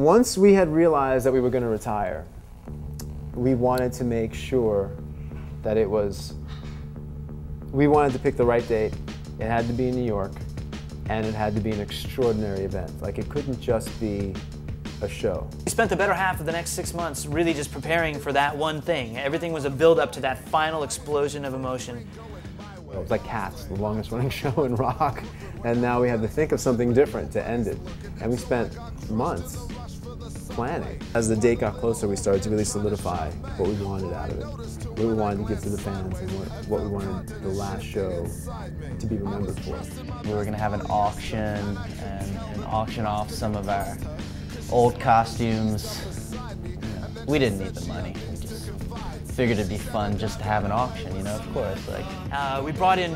Once we had realized that we were going to retire, we wanted to make sure that it was, we wanted to pick the right date. It had to be in New York, and it had to be an extraordinary event. Like, it couldn't just be a show. We spent the better half of the next six months really just preparing for that one thing. Everything was a build up to that final explosion of emotion. It was like Cats, the longest running show in rock, and now we had to think of something different to end it. And we spent months planning. As the date got closer, we started to really solidify what we wanted out of it, what we wanted to give to the fans, and what, what we wanted the last show to be remembered for. We were going to have an auction and, and auction off some of our old costumes. We didn't need the money. We just figured it'd be fun just to have an auction, you know, of course. Like, Uh, we brought in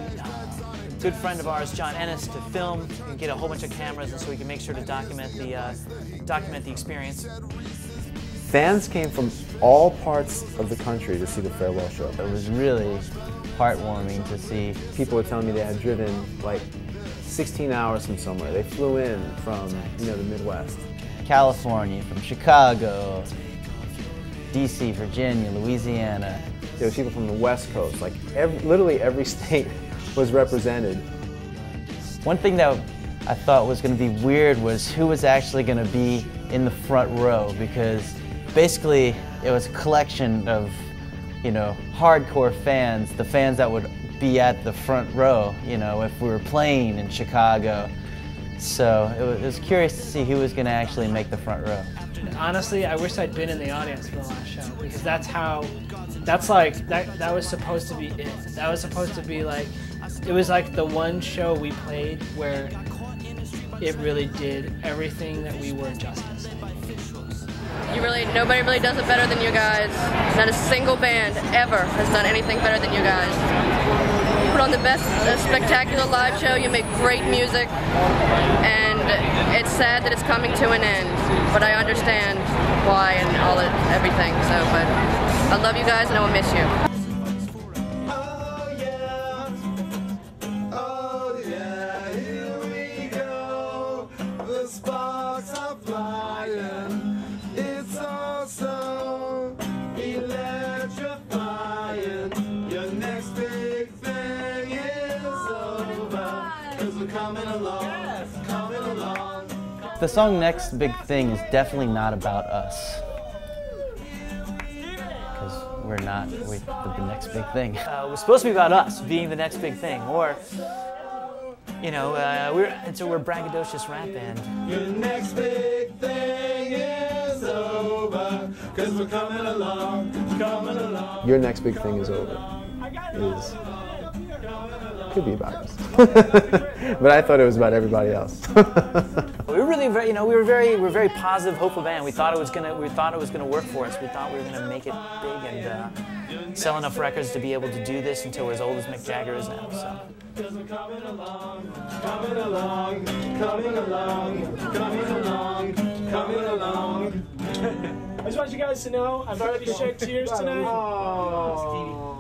good friend of ours, John Ennis, to film and get a whole bunch of cameras, and so we can make sure to document the uh, document the experience. Fans came from all parts of the country to see the farewell show. it was really heartwarming to see People were telling me they had driven like 16 hours from somewhere. They flew in from, you know, the Midwest. California, from Chicago, DC, Virginia, Louisiana. There were people from the West Coast. Like every, literally every state was represented. One thing that I thought was going to be weird was who was actually going to be in the front row because basically it was a collection of, you know, hardcore fans, the fans that would be at the front row, you know, if we were playing in Chicago. So it was, it was curious to see who was going to actually make the front row. Honestly, I wish I'd been in the audience for the last show because that's how, that's like, that, that was supposed to be it. That was supposed to be like, it was like the one show we played where it really did everything that we were justice. You really, nobody really does it better than you guys. Not a single band ever has done anything better than you guys. You put on the best, uh, spectacular live show. You make great music, and it's sad that it's coming to an end. But I understand why and all it, everything. So, but I love you guys, and I will miss you. The song Next Big Thing is definitely not about us. Because we're not we, the, the next big thing. Uh, it was supposed to be about us being the next big thing, or you know, uh, we're and so we're a braggadocious rap band. Your next big thing is over. Cause we're coming along, coming along. Your next big thing is over. Is could be about us, but I thought it was about everybody else. We were really, very, you know, we were very, we were very positive, hopeful band. We thought it was gonna, we thought it was gonna work for us. We thought we were gonna make it big and uh, sell enough records to be able to do this until we're as old as Mick Jagger is now. So. Coming along, coming along, coming along, coming along, coming along. I just want you guys to know I've already shed tears tonight. Take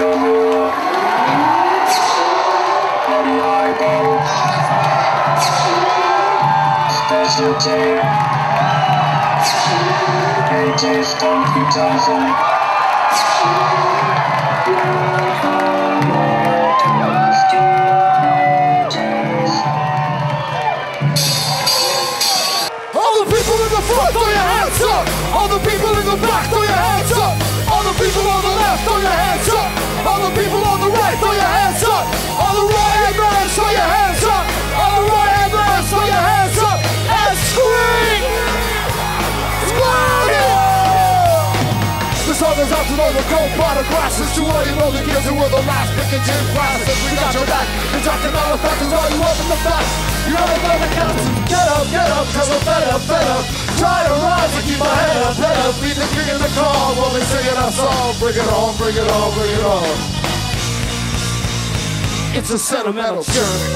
over. Body eyeball. Special day. AJ Stone Brothers out to know the cold bottle glasses. To all you know the kids who were the last picking gym classes. We got your back. You're talking about the factors, all you open the facts. You know the the counts. Get up, get up, cause I'm fed up, fed up. Try to rise and keep my head up, head up. Beat the king in the call while we singing our song. Bring it on, bring it on, bring it on. It's a sentimental journey.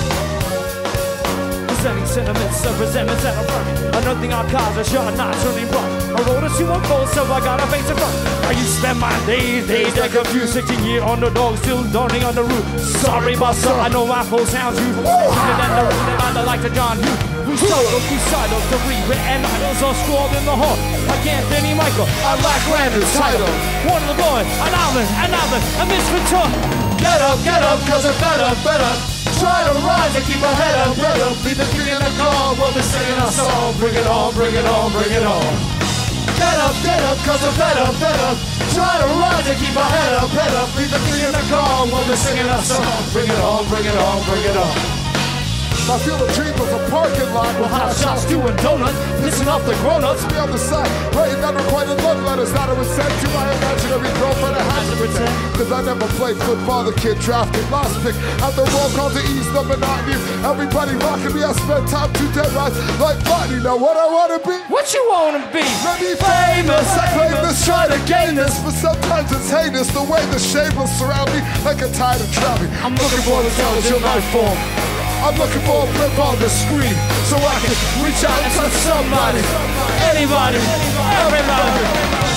Presenting sentiments of resentments and affirming Nothing I'll cause a shot not turning wrong I wrote it to unfold so I gotta face it front I used to spend my days, days that confused 16 year underdog still dawning on the roof. Sorry boss, sir, I know my flow sounds you Sooner than the than I like the John Hughes We solo, we silo, the rewritten titles are scrawled in the heart Like Anthony Michael, I lack Landers title One of the boy, an island, an island, a misfit Get up, get up, cause up, fed up. Try to rise and keep my head up, up. Leave the king in the call while we're singing our song. Bring it on, bring it on, bring it on. Get up, get up, cause I'm fed up, fed up. Try to rise and keep my head up, head up. Leave the king in the call while we're singing our song. Bring it on, bring it on, bring it on. I feel a dream of a parking lot with hot shots doing donuts, pissing off the grown-ups. Be on the side, writing unrequited love letters that I would send to my imaginary girlfriend. I had to pretend, cause I never played football. The kid drafted last pick at the roll call to ease the monotony. Everybody rocking me, I spent time to dead rise like body. Now what I wanna be? What you wanna be? Let me famous. I claim this, try to gain this, but sometimes it's heinous the way the shameless surround me like a tide of traffic. I'm looking for the intelligent life form. I'm looking for a blip on the screen so I can reach out and touch somebody, anybody, everybody.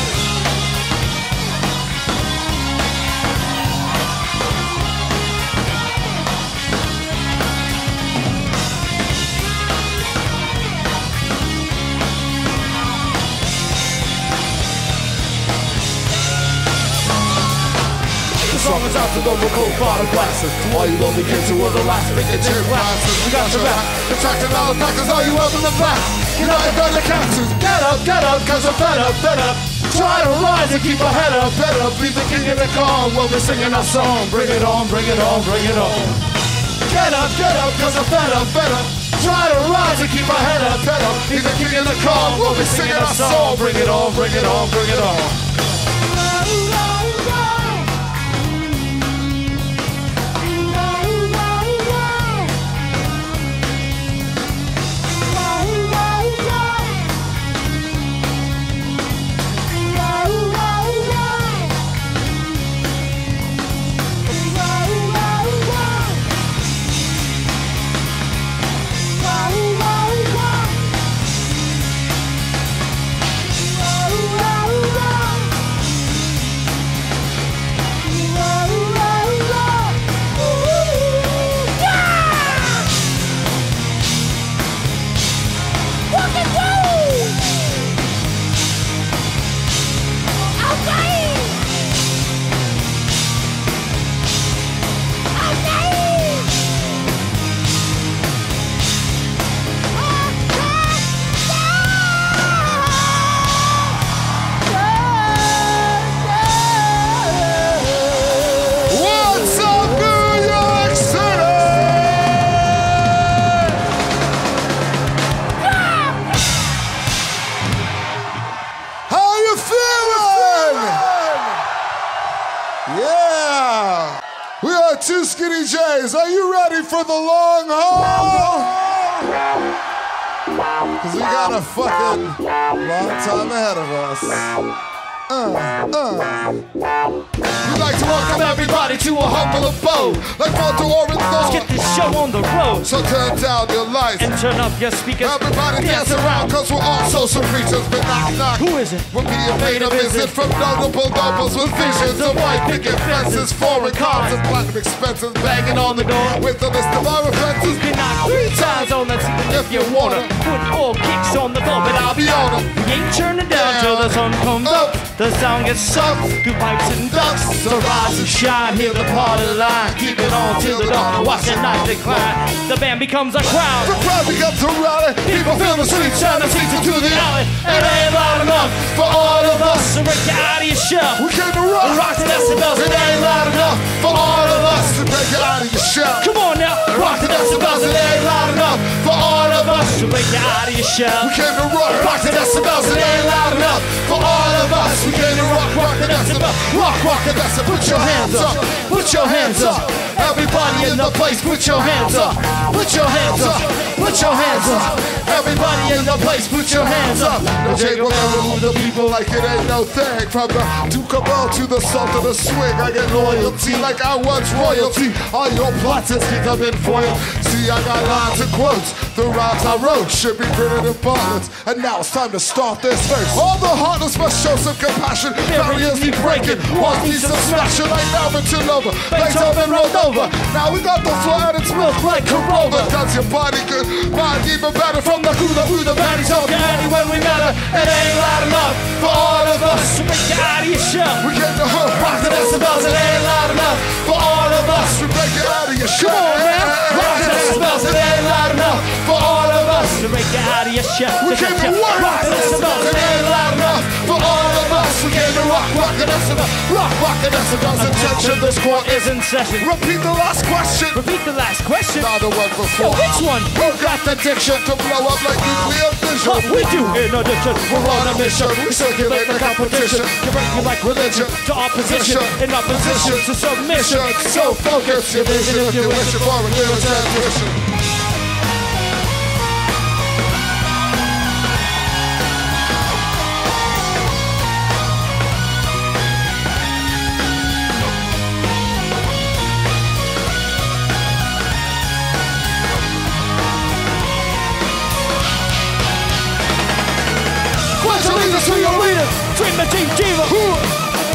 Is out to the local bottle glasses. To all you lonely kids who were the last big gym classes. We got your back. Attracting all the factors, all you up in the back. You know I got the counters. Get up, get up, cause I'm fed up, fed up. Try to rise and keep my head up, head up. Leave the king in the call while we're singing our song. Bring it on, bring it on, bring it on. Get up, get up, cause I'm fed up, fed up. Try to rise and keep my head up, head up. Leave the king in the call while we're singing our song. Bring it on, bring it on, bring it on. So turn down your lights. and turn up your speakers. Everybody dance around, cause we're all social creatures, but knock knock. Who is it? We're being paid a visit from notable nobles with visions of white picket fences, foreign cars and platinum expenses, banging on the door with a list of our offenses. You knock three times on that seat if you wanna. Put four kicks on the ball, but I'll be on 'em. We ain't turning down till the sun comes oh. up. The sound gets sucked through pipes and ducts. So rise and shine, hear the party line. Keep it on till the dawn. Watch the night decline. The band becomes a crowd. The crowd becomes a rally, people fill the streets, shine the streets into the alley. It ain't loud enough for all of us. So break you out of your shell. We came to rock, Rock the decibels. It ain't loud enough for all of us to break it out of your shell. Come on now. Rock the decibels, it ain't loud enough for all of us. To break you out of your shell. We came to rock, rock the decibels, it ain't loud enough for all of us. We came to rock, rock the decibels, rock, rock the decibels. Put your hands up, put your hands up. Everybody in the place, put your hands up, put your hands up, put your hands up. Everybody in the place, put your hands up. The Jake will never move the people like it ain't no thing. From the Duke of Bell to the salt of the swing, I get loyalty like I was royalty. All your plots and schemes have been foiled. See, I got lines and quotes. The rhymes I wrote should be printed in parlance. And now it's time to start this verse. All the heartless must show some compassion. Barriers need breaking, walls need some smashing. Like Alvin Nova, Beethoven rolled over. Now we got the floor and it's milk like Corona. Does your body good? Mind even better from the Buddha, Batty talking any when we matter. It ain't loud enough for all of us. So make it out of your shell. We came to hook, rock the decibels, it ain't loud enough for all of us. We break it out of your shell. Come on, man. Rock the decibels, it ain't loud enough for all of us. So make it out of your shell. We came to work, rock the decibels, it ain't loud enough for all of us. Came to rock, rock the decibels, rock, rock the decibels. Attention, this court is in session. Repeat the last question. Repeat the last question. Now the one before. Yo, which one? Who got the diction to blow up like nuclear fission? What we do in addition, We're on a mission. We circulate the competition. Direct you like religion to opposition, in opposition to submission. So focus your vision if you're wishing for a transmission. Team Diva.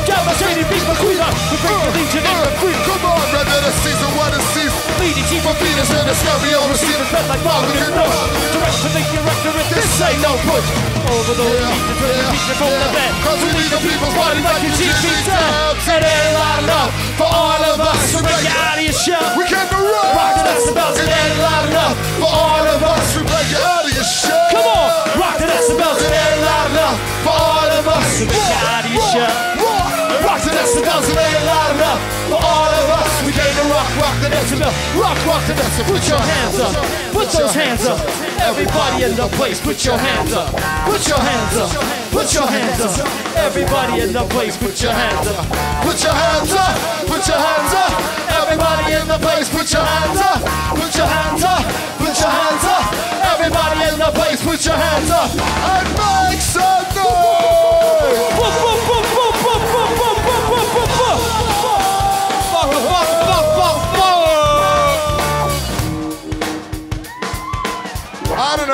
Devastating beat McQueen, we bring the legion in the free. Come on, brother, the season one is season. Leading chief of Venus and Discovery oversee the fed like Marvin and Bush. Direct to the directorate, this ain't no push. Over the Yeah, region, to the yeah, region from the yeah. bed. Cause we need the people's body like you Teach me GG time. tabs. It ain't loud enough for all of us. So break it out of your shell. We came to rock. Rock the decibels. It ain't loud enough for all of us. We break it out of your shell. Come on, rock the decibels. It ain't loud enough for all of us. So break it out of your shell. Rock, rock the decibels. It ain't loud enough for all of us. Rock, rock the decibel. Rock, rock the decibel. Put your hands up. Put those hands up. Everybody in the place, put your hands up. Put your hands up. Put your hands up. Everybody in the place, put your hands up. Put your hands up, put your hands up. Everybody in the place, put your hands up. Put your hands up, put your hands up. Everybody in the place, put your hands up. And make some noise.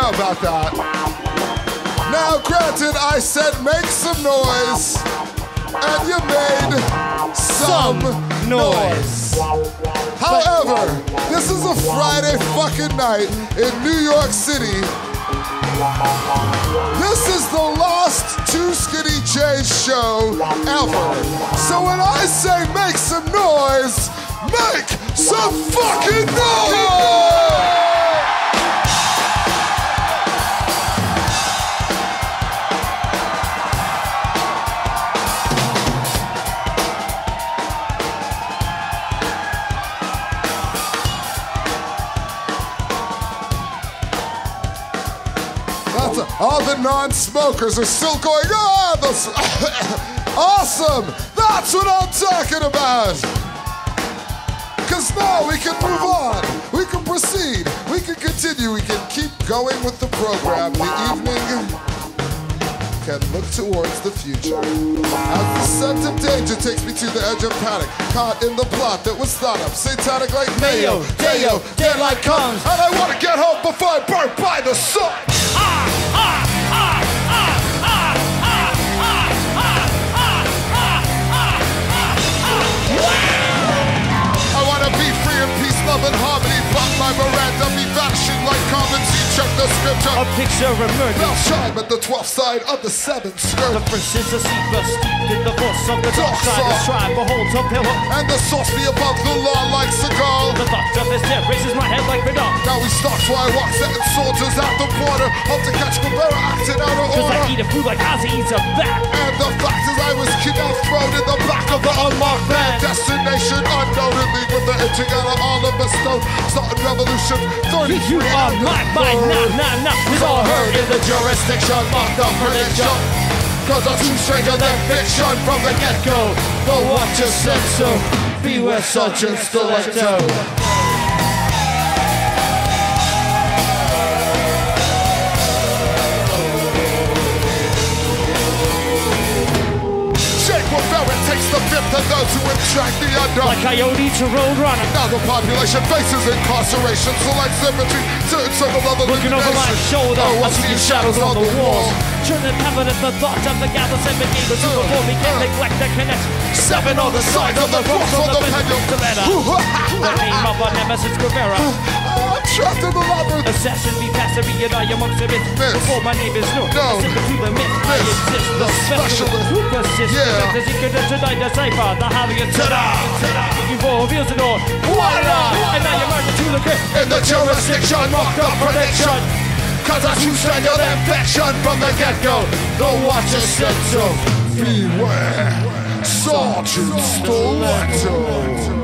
About that. Now, granted, I said make some noise, and you made some noise. However, this is a Friday fucking night in New York City. This is the last Two Skinnee J's show ever. So when I say make some noise, make some fucking noise! The non-smokers are still going. Ah, that's awesome. That's what I'm talking about. Cause now we can move on. We can proceed. We can continue. We can keep going with the program. The evening can look towards the future. As the sense of danger takes me to the edge of panic, caught in the plot that was thought of, satanic like Mayo, Deo, daylight comes, and I want to get home before I burn by the sun. I my Miranda, be vanishing like common. Check the scripture. A picture emerges. Now shine at the 12th side of the seventh skirt. The prince is a seeker, steeped in the force of the dark side. The shrine beholds a pillar. And the sauce be above the law like Seagal. The thought of his death raises my head like Vidal. Now we start why I walk setting soldiers at the border. Hope to catch Cabrera acting out of Cause I eat a food like Ozzy eats a bat. And the fact is I was kidnapped, thrown in the back of the unmarked van. Destination unknown, and leave with the together, all of us stone. Starting revolution, 33 You are my, my, nah, nah. It's all heard in the jurisdiction, marked up prediction. Cause I'm too stranger than fiction from the get-go. But what you said so, beware such a The fifth of those who attract the under. Like Coyote to Roadrunner. Now the population faces incarceration, selects infantry, certain circle of the Looking over my shoulder, Oh, I see the shadows on the walls. Turning heaven at the thought of uh, the uh. gather seven eagles who before me can neglect the connection. Seven on the side of the cross on the pendulum. Uh, Stiletto. The name of our nemesis Guevara. I'm in the labyrinth. Assassin be be it I amongst the myths. Myths. Before my name is known, Known. I through the myth. I exist, the The specialist who persists. Yeah. The secret to tonight, decipher the Hollywood ta-da. Looking for reveals the door. Voila! And now you're merging to the grip. In the jurisdiction, marked up prediction. Cause I choose strangle the infection from the get-go. The watcher said so. Beware, Sergeant Stiletto.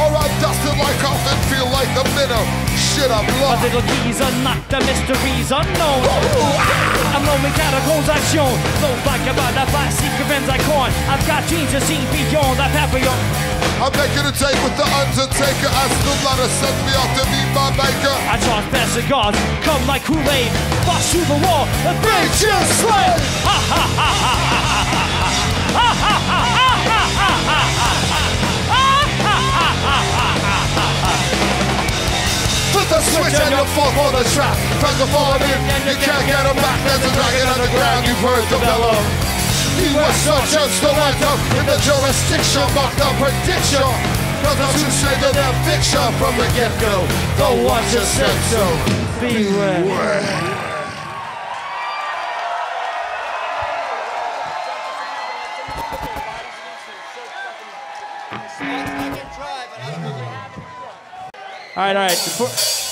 Or I'm dusted like often Feel like the minnow Shit, I'm My lost little keys unlocked, the mysteries unknown. Ah! I'm roaming catacombs I've shown. Flow like about that five secret icon. I've got dreams to see beyond that papillon. I'm making a date with the Undertaker As the ladder sends me off to meet my maker I past the guards, come like Kool-Aid. Bust through the wall, and big chill slay. Ha ha ha ha ha ha ha ha the switch and you fall for the trap. Press the fall in, you can't get it back. There's a dragon underground, you've heard the bellow. He was such a stiletto In the jurisdiction, marked the prediction Cause I'm too stranger than fiction From the get-go, the one just said so. Beware. All right, all right. Before,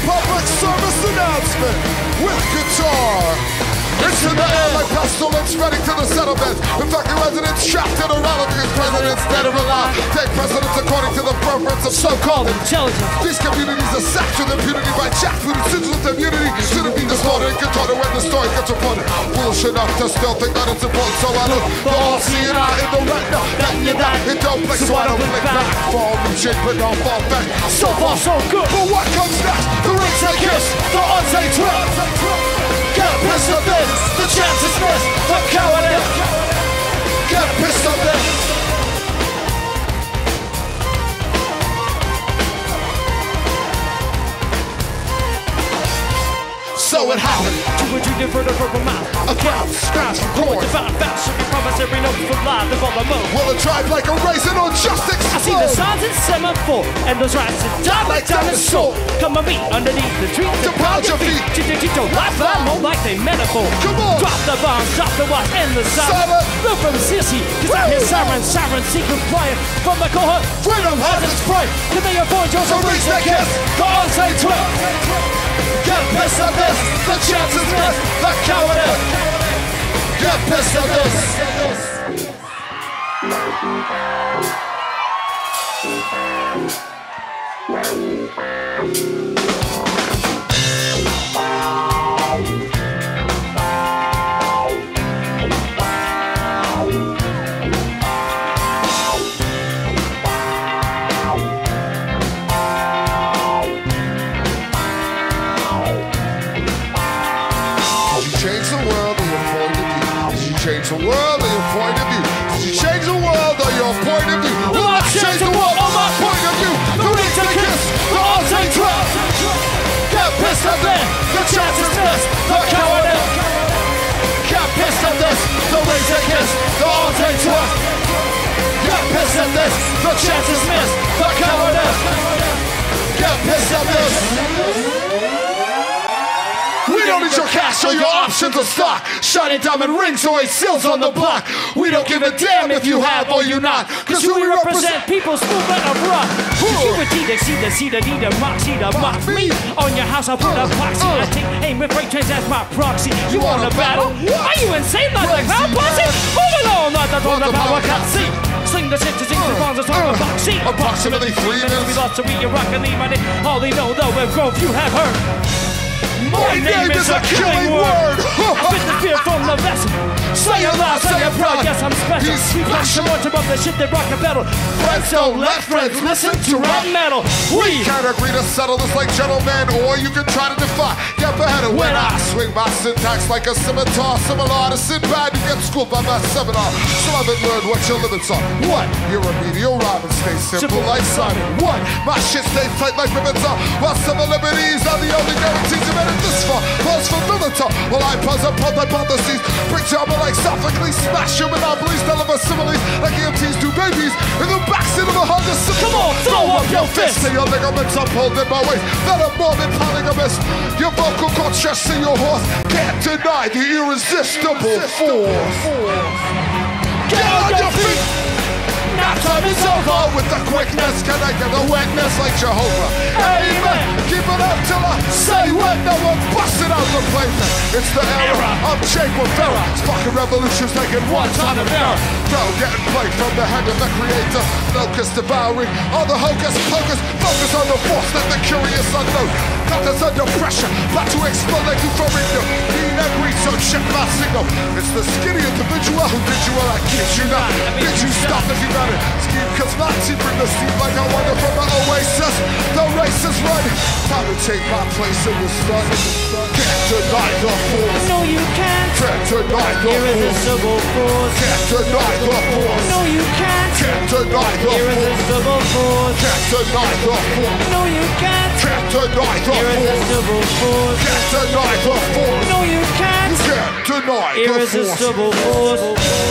public service announcement with guitar. It's in the air like pestilence spreading to the settlements. Infecting residents trapped in a because presidents dead or alive. Take precedence according to the preference of so-called intelligence. These communities are sacked with impunity by jackbooted citizens with immunity. Shouldn't be distorted and contorted when the story gets reported. Foolish enough to still think that it's important, so I look the all-seeing eye in the retina. That you die, it don't blink, so I don't blink back. Fall new shit, but don't fall back. so far, so good. But what comes next? The rings they kiss, the unsay trip. It happened. To what you did for the purple mouth. A crowd scratch from corn. to find fast, should be promise every note for live, the ball mode. Will it drive like a raisin or just explode? I see the signs in semaphore and those rats that die like dinosaurs. Come on, meet underneath the trees To pound your feet. Chicho, lifeline, more like they metaphor. Come on. Drop the bombs, drop the watch and the silence. Look from Sissy, cause I hear sirens, sirens, secret flying from the cohort. Freedom has its Spray, can they afford yours? So reach the kiss, the unsay trip. Get pissed of this, the chance is missed, the cowardice. Get pissed of this. change this, the chance is missed, the cowardice. Get pissed at this. We don't need your cash or your options or stock. Shiny diamond rings or seals on the block. We don't give a damn if you have or you not. Cause who we represent. people's movement of rock. You would see the see the see the need the mock see the mock me on your house. I'll put a uh, boxy. Uh. I take aim with freight trains as my proxy. You want a battle? Are you insane like the crowd posse? Move along, not the power cut. See. Sling the shit to sing the bonds on the box seat. Approximately three minutes. We lost to read your rock and leave money. All oh, they know though, if growth you have heard. My name is a killing word. Spit the fear from the vessel. Say it loud, say it proud. Yes, I'm special. He's We the special. bunch above the shit that rock the battle. Friends don't let friends listen to rock metal. We can't agree to settle this like gentlemen, or you can try to defy. Get beheaded when I swing my syntax like a scimitar. Similar to Sinbad, you get schooled by my seminar. Still haven't learned what your limits are. What? You're a medial rhyme and stay simple Simple. like Simon. What? My shit stays tight like ribbons are. While civil liberties are the only For While I pause upon hypotheses. Bring trouble like Sophocles. Smash your monopolies. Deliver similes like EMTs do babies. In the backseat of a Honda Civic. Come on, throw up your fist. Say your ligaments up holding my waist. That are more than polygamous. Your vocal cords just see your horse. Can't deny the irresistible force. Get on your feet. Now time is over with the quickness. Can I get the wetness like Jehovah? Amen. Keep it up till I say when no one busted out the playpen. It's the era of Jake Rivera. Fucking revolution's taking one time of error. Throw getting played from the hand of the creator. Locust devouring all the hocus pocus. Focus on the force that the curious unknown. Us under pressure. About to explode like you euphoria. Need every so check my signal. It's the skinny individual who did you well. I kid you not. Did you stop if you got it? Scheme cause Nazi bring the steam like I wonder from the oasis. The race is run. Time to take my place in the sun. Can't deny the force. No, you can't. Can't deny the force. Irresistible force. Can't deny the force. No, you can't. Can't deny the force. Irresistible force. Can't deny the force. No, you can't. Can't deny the force. Irresistible force. Can't deny the force. No, you can't. Can't deny the force. Irresistible force.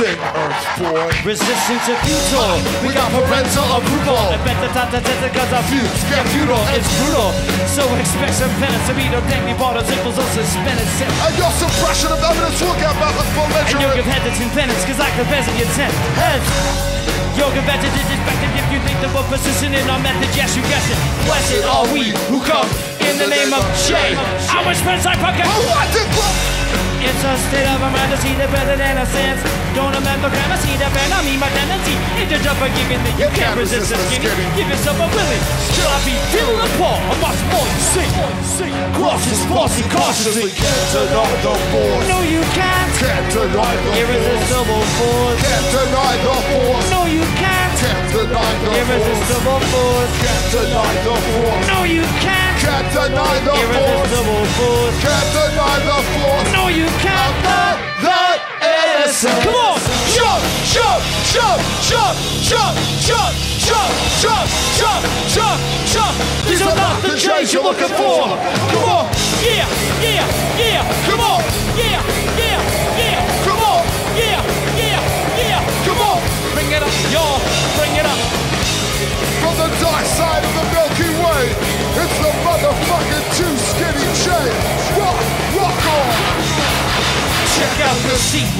Sing Earth boy. Resistance is futile. Ah, we got parental approval. I bet the ta ta ta ta cause our get feudal. It's brutal. So expect some penance to be the daily borders equals a suspended. And your suppression of evidence will get methods for And you'll give measuring. heads in penance cause I confess in your tent. Heads. You're confessed is expected if you think that we're persistent in our method. Yes, you guessed it. Blessed are we who come in the name of J. How much pence I pocket? Oh, what the fuck? It's a state of emergency, the better than a sense. Don't remember grammar, see the pen, I mean my tendency. Into jump forgiving that you can't resist the skinny. Give yourself a willing. Still I be feeling the paw, a much more you see. Cautious, forcing, cautiously. Can't deny the force. No, you can't. Can't deny the. Irresistible force. Can't deny the force. No, you can't. Can't deny the. Irresistible force. Can't deny the force. No, you can't. Can't deny the force. Irresistible force. Can't deny the force. No, you can't. Not. Come on. Jump, jump, jump, jump, jump, jump, jump, jump, jump, jump, jump. These are not the J's you're looking for. Come on, Yeah, yeah, yeah. come on, yeah, yeah.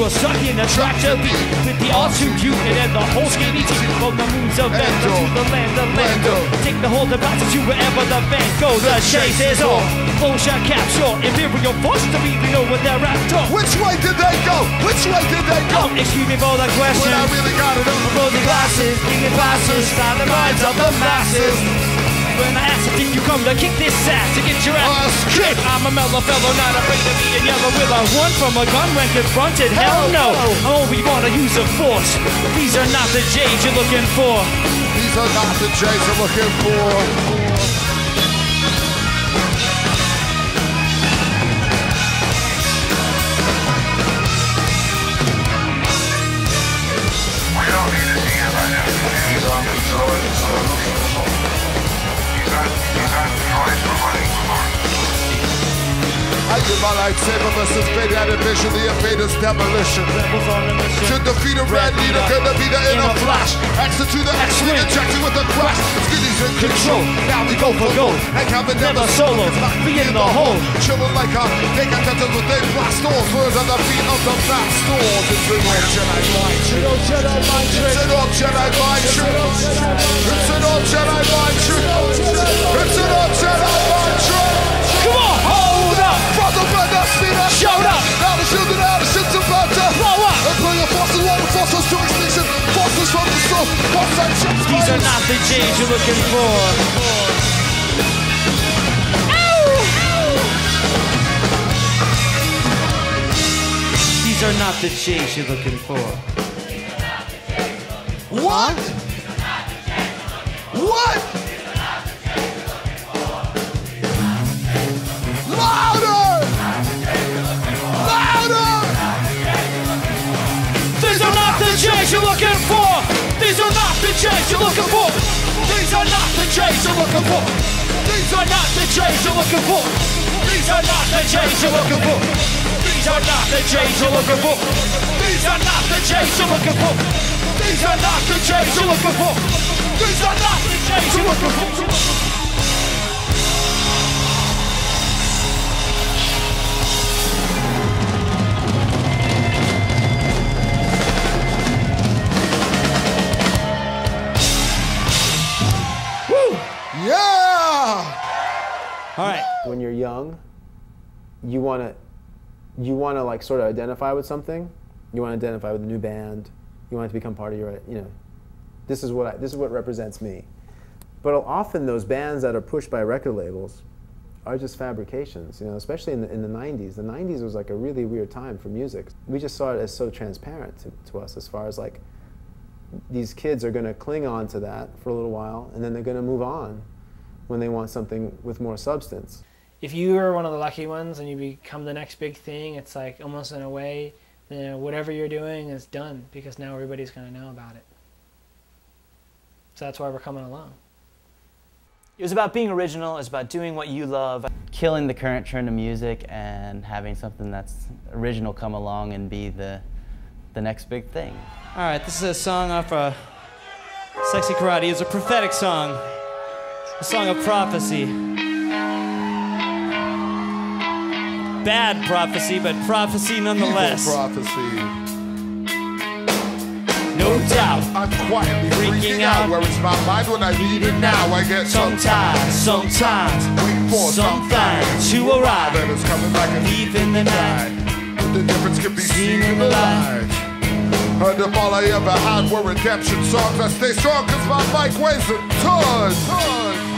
The sequel, stuck in a tractor beat with the R2 unit and the whole skinny team from the moons of Lando to the land of Lando. Take the whole device to wherever the van goes. The chase is on. Full shot capture, Imperial force to be, we know what they're after. Which way did they go? Which way did they go? Come, excuse me for the question. When. I really got it over. Rosy glasses, thinking glasses, style the minds of the masses and I asked if you come to kick this ass to get your ass uh, kicked. I'm a mellow fellow, not afraid to be in yellow with a one from a gun when confronted. Hell, no. Oh, we wanna use a force. These are not the J's you're looking for. These are not the J's you're looking for. We don't need to see it right now. He's on the so looking Where's the money? Swinging my lightsaber versus fate animation, the invader's demolition. Rebels on a mission. To defeat a red leader, gonna be the inner flash. Exit to the X-wing, injected with a crash. Skinny's in control. Now we go for gold. And Kevin never Never solo. Be in the hole. Chilling like a got touches with they blast doors. Words on the beat of the fat stores. It's an old Jedi mind trick. Jedi mind. It's an old Jedi mind trick. It's an old Jedi mind trick. It's an old Jedi mind trick. Up. And play your forces, water forces to extinction Forces from the soul, forces and ships These are not the J's you're looking for. These are not the J's you're looking for. What? What? The J's you're looking for. These are not the J's you're looking for. These are not the J's you're looking for. These are not the J's you're looking for. These are not the J's you're looking for. These are not the J's you're looking for. These are not the J's you're looking for. These are not the J's you're looking for. When you're young, you want to you want to like sort of identify with something. You want to identify with a new band. You want it to become part of your, you know, this is what I, this is what represents me. But often those bands that are pushed by record labels are just fabrications, you know, especially in the, in the 90s. The 90s was like a really weird time for music. We just saw it as so transparent to, to us as far as like these kids are going to cling on to that for a little while and then they're going to move on when they want something with more substance. If you are one of the lucky ones and you become the next big thing, it's like almost in a way, you know, whatever you're doing is done because now everybody's going to know about it. So that's why we're coming along. It was about being original. It was about doing what you love. Killing the current trend of music and having something that's original come along and be the the next big thing. All right, this is a song off uh, Sexy Karate. It's a prophetic song, a song of prophecy. Bad prophecy, but prophecy nonetheless. Evil prophecy. No doubt. I'm quietly Freaking freaking out. out. Where is my mind when I need it now? I get Sometimes, sometimes, Wait for something to arrive. And it's coming like a Deep in the night. But the difference can be seen in the light. And if all I ever had were redemption songs, I stay strong cause my mic weighs a ton. ton.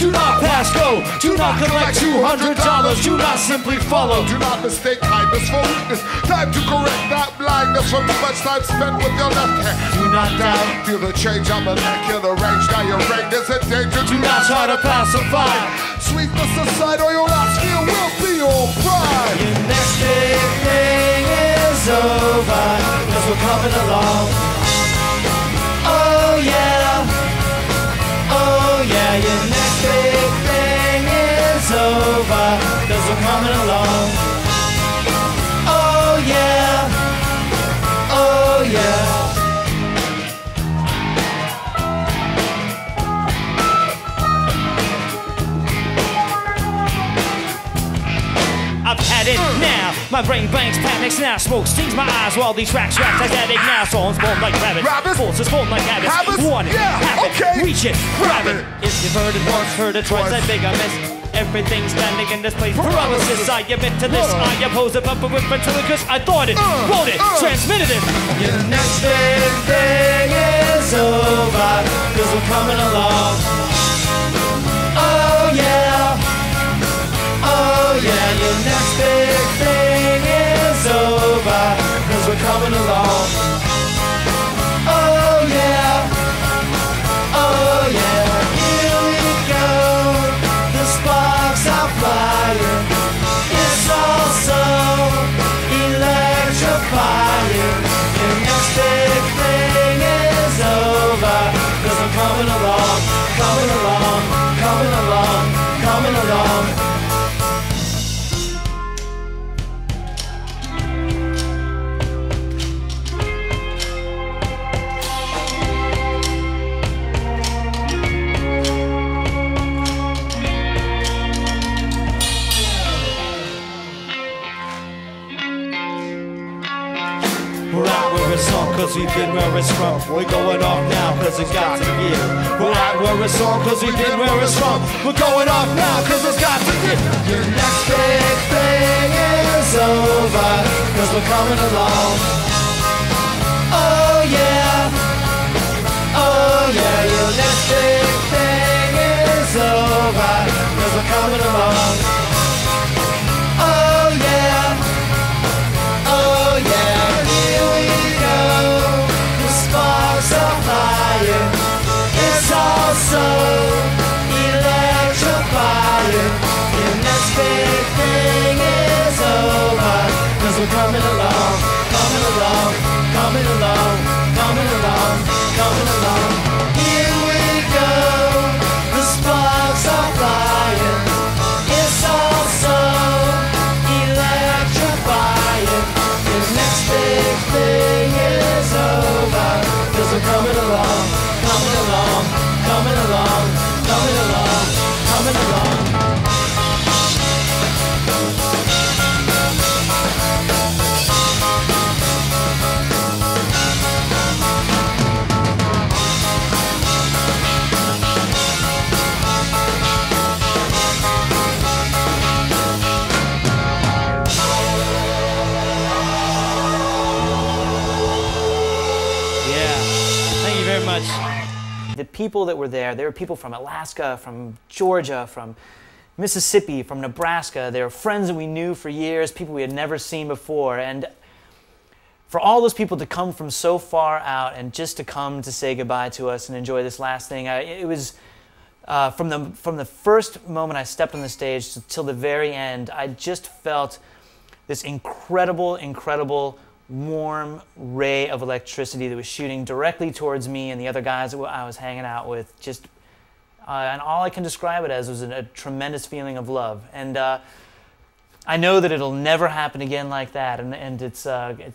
Do not pass go. Do not collect $200. Do not simply follow. Do not mistake kindness for weakness. Time to correct that blindness from too much time spent with your left hand. Do not doubt. Feel the change, I'm a molecular range. Now your range is a danger. Do not try to pacify. Sweetness aside, or your last fear will be your pride. Your next big thing is over, cause we're coming along. Over, cause we're coming along. Oh yeah, oh yeah. I've had it now. My brain blanks, panics now. Smoke stings my eyes while these tracks raps like addict now. Songs born like rabbits. Rabbits? Forces form like habits. Habits? Want it, Yeah, have it, okay. reach it, grab Grab it. it. If you've heard it once, heard it twice, I Twice. think I miss. Everything's standing in this place. Paralysis, I admit to this. Uh. I oppose it, but with ventriloquist, I thought it, Uh, wrote it, uh. transmitted it. Your next big thing is over, cause we're coming along. Oh yeah. Oh yeah, your next big thing is over, cause we're coming along. Cause we've been where it's from. We're going off now cause it got to give. We're at where it's from cause we've been where it's from. We're going off now cause it's got to give. Your next big thing is over cause we're coming along. Oh yeah. Oh yeah, your next big thing is over cause we're coming along. So electrifying. Big thing is we're coming along, coming along, coming along, coming along, coming along. The people that were there, there were people from Alaska, from Georgia, from Mississippi, from Nebraska. They were friends that we knew for years, people we had never seen before. And for all those people to come from so far out and just to come to say goodbye to us and enjoy this last thing, I, it was uh, from the from the first moment I stepped on the stage till the very end. I just felt this incredible, incredible warm ray of electricity that was shooting directly towards me and the other guys that I was hanging out with. Just uh, and all I can describe it as was a, a tremendous feeling of love. And uh, I know that it'll never happen again like that. And, and it's, uh, it,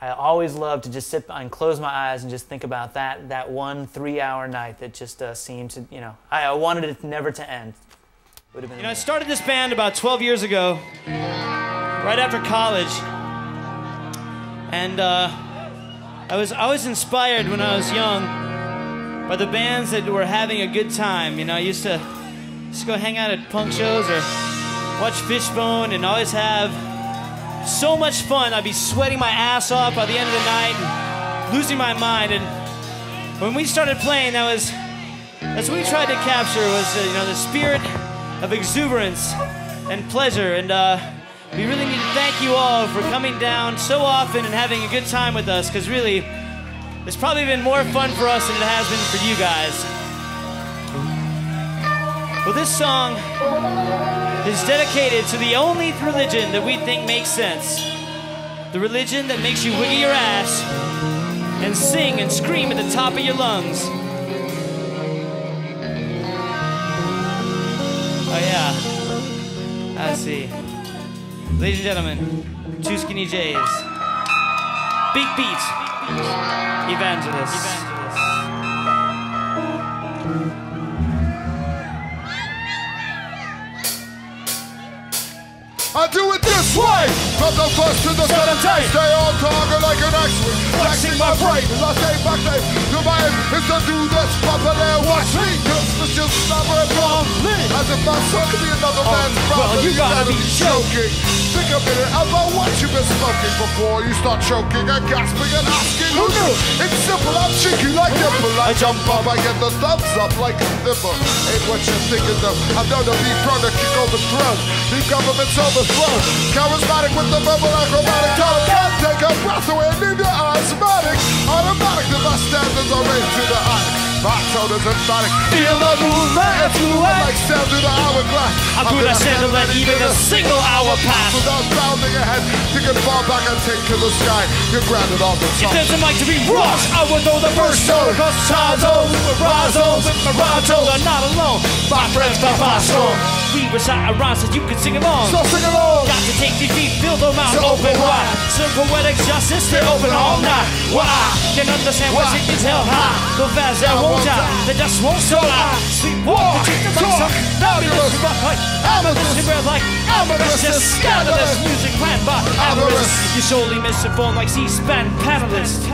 I always love to just sit and close my eyes and just think about that, that one three hour night that just uh, seemed to, you know, I, I wanted it never to end. Would have been You know, I started this band about 12 years ago, right after college. And uh, I was I was inspired when I was young by the bands that were having a good time. You know, I used to just go hang out at punk shows or watch Fishbone and always have so much fun. I'd be sweating my ass off by the end of the night and losing my mind. And when we started playing, that was that's what we tried to capture was uh, you know the spirit of exuberance and pleasure. And uh, we really need to thank you all for coming down so often and having a good time with us. Because really, it's probably been more fun for us than it has been for you guys. Well, this song is dedicated to the only religion that we think makes sense. The religion that makes you wiggle your ass and sing and scream at the top of your lungs. Oh, yeah. I see. Ladies and gentlemen, two Skinnee J's. Big Beat. Evangelist. I do it this way. From the first to the seventeenth, stay on target like an X-ray. Flexing my brain as I stay back there. To my aim is to do this properly. Watch me, it's just stubborn from As if my son could be another oh, man's brother. well, you gotta be joking. Think a minute about what you've been smoking before you start choking and gasping and asking who knew. It's simple, I'm cheeky like nipple. I jump up, I get the thumbs up like a nipple. Ain't what you're thinking though. I'm known to be prone to kick overthrown. Leave governments overthrown. Charismatic with the verbal acrobatic. Color can take a breath away leave your eyes automatic. Automatic, the best standards are raised the. My tone is emphatic. Feel the movement, It's moving like sound through the hourglass. I could have said let even a single hour pass. Without bounding ahead, you can fall back and take to the sky. You're grounded on the If there's a mic to be rushed, I would throw the first stone. Cause rise on with told I'm not alone. My friends my storm. we recite our rhymes so you can sing along. So sing along. Got to take these feet, feel the mouth So open wide. Some poetic justice, stay open all night. I can understand why Why? cities held high. Go fast, that won't die. The dust won't high. Sleepwalk, the chickens like some fabulous rock like amethyst. Your breath like amethyst. Just scandalous music planned by avarice. You sorely misinformed like C-SPAN panelists.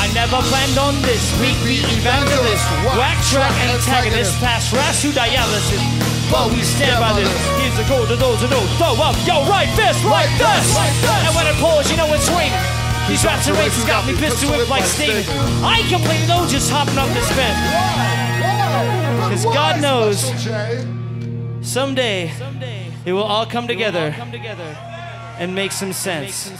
I never planned on this. Beat evangelist, whack track antagonist, pass rash to dialysis. But we stand by this. Here's the code to those who know. Throw up your right fist like this. And when it pours, you know it's raining. These rats and races got me pissed to whip like Sting. I ain't complaining though, just hopping off this bed. Because God knows someday it will all come together and make some sense.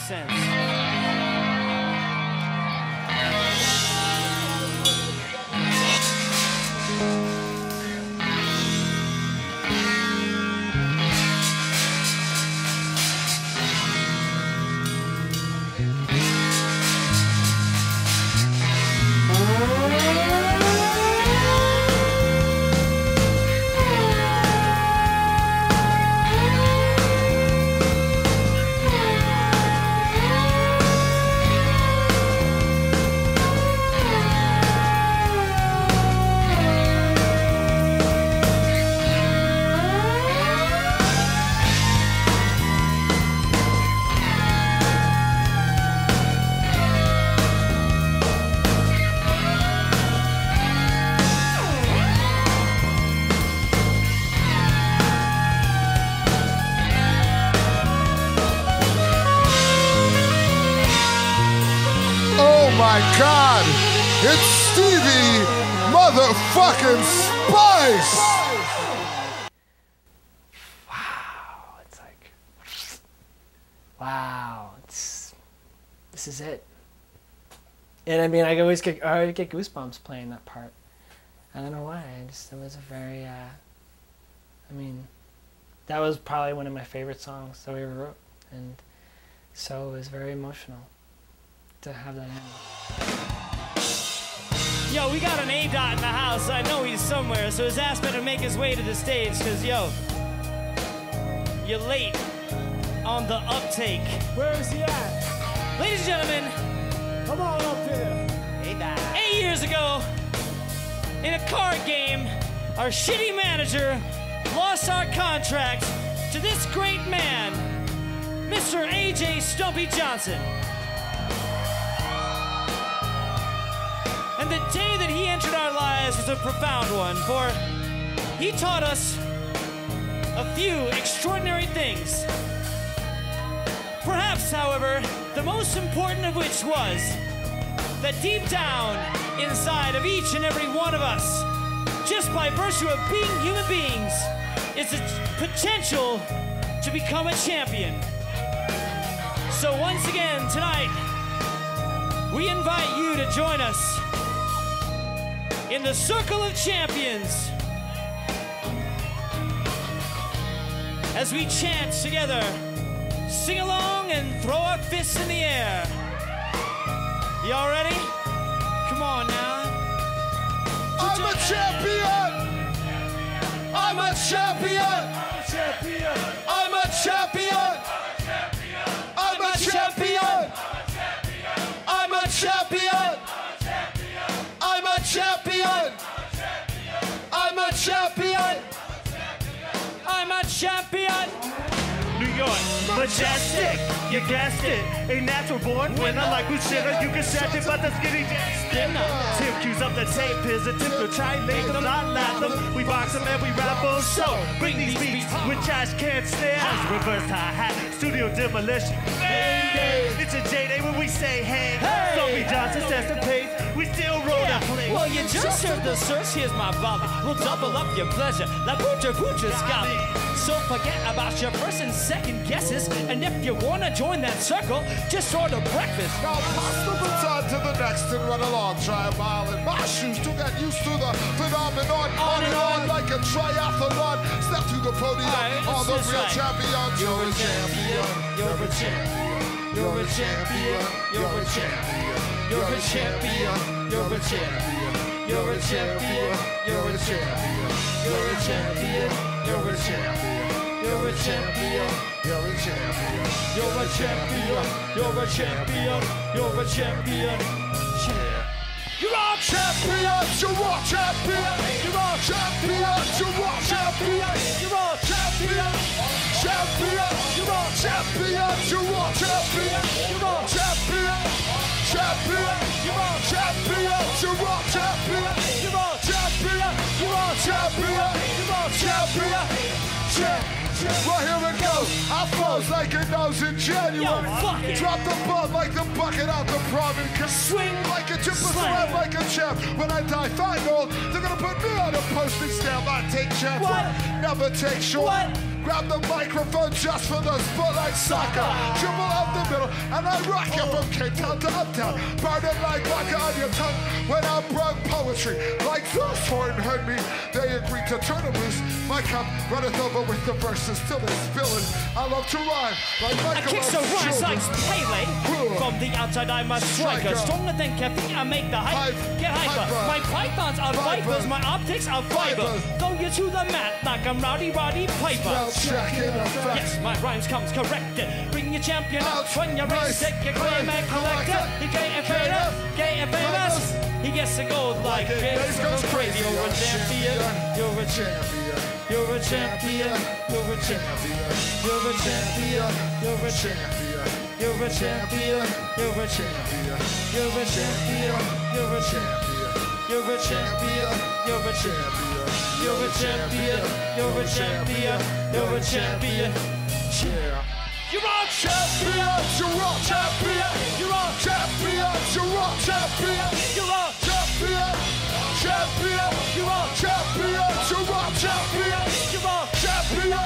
And I mean, I always get I always get goosebumps playing that part. I don't know why. I just it was a very. Uh, I mean, that was probably one of my favorite songs that we ever wrote, and so it was very emotional to have that end. Yo, we got an A dot in the house. I know he's somewhere, so his ass better make his way to the stage, cause yo, you're late on the uptake. Where is he at? Ladies and gentlemen, Come on up here. eight years ago, in a card game, our shitty manager lost our contract to this great man, Mr. AJ Stumpy Johnson. And the day that he entered our lives was a profound one, for he taught us a few extraordinary things. However, the most important of which was that deep down inside of each and every one of us, just by virtue of being human beings, is a potential to become a champion. So, once again, tonight, we invite you to join us in the Circle of Champions as we chant together, sing along, and throw our fists in the air. Y'all ready? Come on now. I'm a champion! I'm a champion! I'm a champion! I'm a champion! I'm a champion! I'm a champion! I'm a champion! I'm a champion. New York, majestic, you guessed it. A natural born winner like Bushira, you can set it, but the skinny dinner. Tim cues up the tape, here's a tip to try and make them not laugh them. We box them and we raffle, so bring these beats with trash can snares. Reverse hi-hat, studio demolition. Mayday. It's a J-Day when we say hey. hey. Sophie Johnson sets the pace, we still roll that place. Well, you just heard the search, here's my Bobby. We'll double up your pleasure, like Butcher Butcher's got me. So forget about your first and second guesses, and if you wanna join that circle, just order breakfast. Now pass the baton to the next and run along. Try a mile in my shoes to get used to the phenomenon. On and on like a triathlon. Step to the podium. Alright, All the real right. champions. You're a champion. You're a champion. You're a champion. You're a champion. You're a champion. You're a champion. You're a champion. You're a champion. You're a champion. You're a champion. You're a champion. You're a champion. You're a champion. You're a champion. You're a champion. You're all champions, you're all champions, you're all champions, you're champions, you're all champions, champions, you're all champions, you're champions, you're champions, champions, you're all champions, you're all champions, you're all you're all you're all. Well, here it goes. I froze like a nose in January. Yo. Drop the ball like the bucket out the province. Swing like a chip, Slam. like a champ. When I die final, they're gonna put me on a postage stamp. I take chances, What? never take short. What? Grab the microphone just for the spotlight soccer. Dribble up the middle, and I rock you from Cape Town to Uptown. Burning like vodka on your tongue when I broke poetry. Like those Horton heard me, they agreed to turn them loose. My cup runneth over with the verses till it's spilling. I love to rhyme like Michael. I kick so rise like Pele. From the outside, I'm a striker. Stronger than caffeine, I make the hype. Get hyper. My pythons are Viper. vipers. My optics are fiber. Throw you to the mat like I'm Rowdy Roddy Piper. Spell check in effect. Yes, my rhymes comes corrected. Bring your champion out Ouch. when you're Nice. race. Take your claim and Claim. collect it. Collect it. You gay and famous, and famous. He gets to go like this. Goes crazy. You're a champion. You're a champion. You're a champion. You're a champion. You're a champion. You're a champion. You're a champion. You're a champion. You're a champion. You're a champion. You're a champion. You're a champion. You're a champion. You're a champion. You're a champion. Yeah. You're all Champions, you're all champions. You're all champions, you're all champions. You're all Champion, champion, you're all champions. You're all champions. You're all Champion,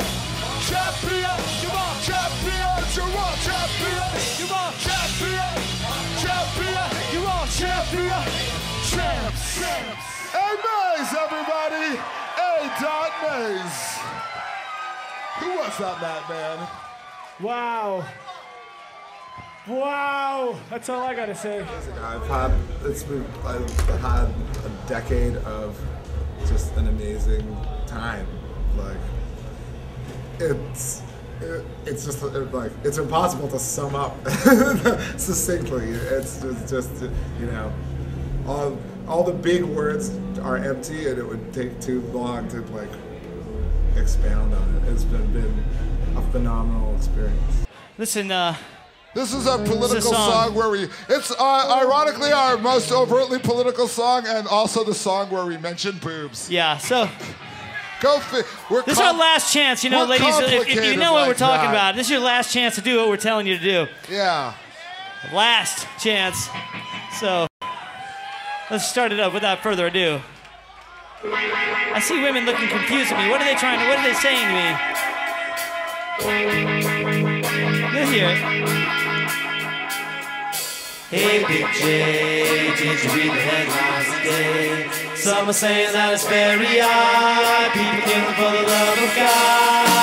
champion, you're all champions. You're all champions. You're all Champion, champion, you're all champion. Champs. Hey, Maze, everybody. Hey, Dot Maze. Who was that madman? Wow. Wow. That's all I gotta say. I've had it's been I've had a decade of just an amazing time. Like it's it, it's just it, like it's impossible to sum up succinctly. It's just, just you know all all the big words are empty, and it would take too long to like expound on it. It's been been a phenomenal experience. Listen, uh, This is a political song. song. where we, it's uh, ironically our most overtly political song and also the song where we mention boobs. yeah, so Go fi- we're this is our last chance, you know, we're ladies. If, if you know what like we're talking that. about, this is your last chance to do what we're telling you to do. Yeah. Last chance. So let's start it up without further ado. I see women looking confused at me. What are they trying to, what are they saying to me? You'll hear it. Hey, Big J, did you read the headlines today? Some are saying that it's very odd. People killing for the love of God.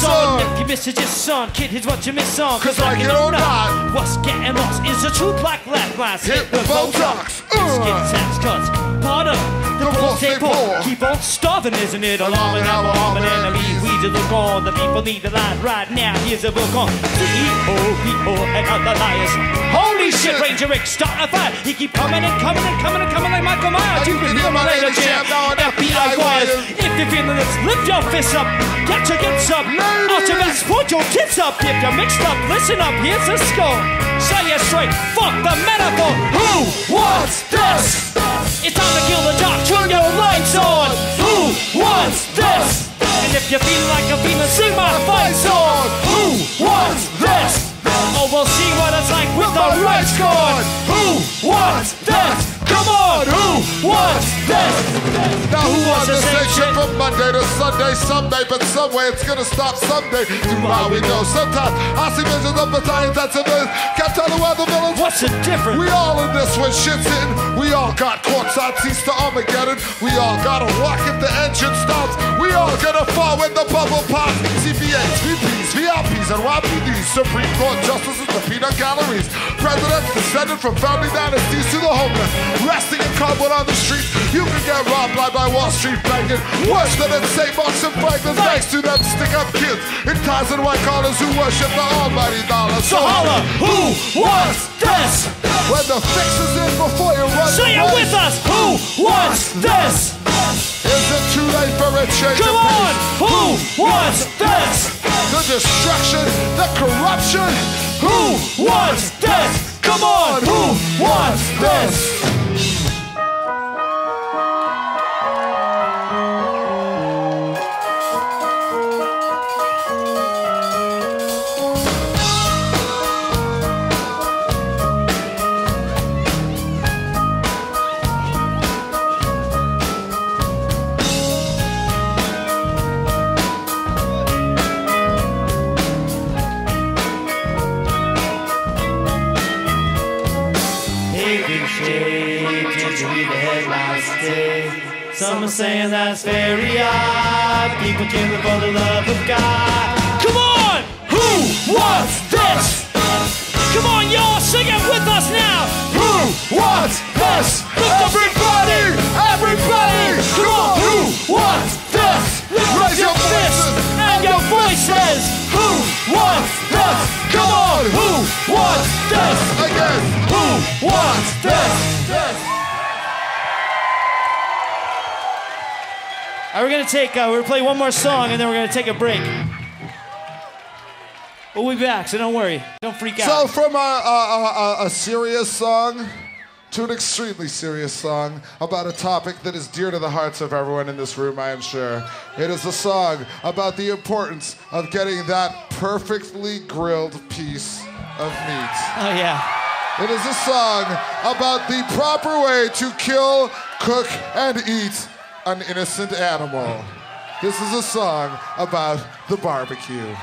Son, if you miss it, just son, kid, here's what you miss on. 'Cause like it or not, what's getting lost is the true black left glass. Hit the Botox. Skin tax cuts, part of the The rules rules they they pull. pull. Keep on starving, isn't it? With our arm and enemy. We to look on, the people need the line right now. Here's a book on CEO, people, and other liars. Holy shit, Ranger Rick, start a fire. He keep coming and coming and coming and coming like Michael Myers. You can hear my later jam. FBI wires. If you're feeling this, lift your fists up. Get your gets up. Out your best, put your tits up. If you're mixed up, listen up. Here's a score. Say it straight. Fuck the metaphor. Who wants this? It's time to kill the doc. Turn your lights on. Who wants this? And if you feel like a feeling, sing my fight song. Who wants this? Oh, we'll see what it's like with the right squad. Who wants this? Come on, who wants this? Now who wants to to say say shit shit? from Monday to Sunday, someday, but some way it's gonna stop someday. How we go. Sometimes I see visions of battalions and civilians. Can't tell the weather villains. What's the difference? We all in this when shit's hitting. We all got courtside seats to Armageddon. We all gotta walk if the engine stops. We all gonna fall when the bubble pops. CPAs, VPs, VIPs, and YPDs. Supreme Court justices, the peanut galleries. Presidents descended from family dynasties to the homeless. Resting in cardboard on the street. You can get robbed blind by Wall Street banking. Worse than St. Mark's and Franklin's. Thanks to them stick up kids in ties and white collars who worship the almighty dollar. So holla, who wants this? When the fix is in before you run Say it with us. Who wants this? Is it too late for a change Come on. Who wants this? The destruction, the corruption. Who wants this? Come on. Who wants this? Saying that's very odd. People killing for the love of God. Come on! Who wants this? Come on, y'all, sing it with us now. Who wants this? Everybody! Everybody! Come on! Who wants this? Raise your fists and your voices. Who wants this? Come on! Who wants this? Again. Who wants this? Right, we're gonna take. Uh, we're gonna play one more song, and then we're gonna take a break. We'll be back, so don't worry. Don't freak out. So from a, a, a, a serious song to an extremely serious song about a topic that is dear to the hearts of everyone in this room, I am sure. It is a song about the importance of getting that perfectly grilled piece of meat. Oh yeah. It is a song about the proper way to kill, cook, and eat an innocent animal. This is a song about the barbecue.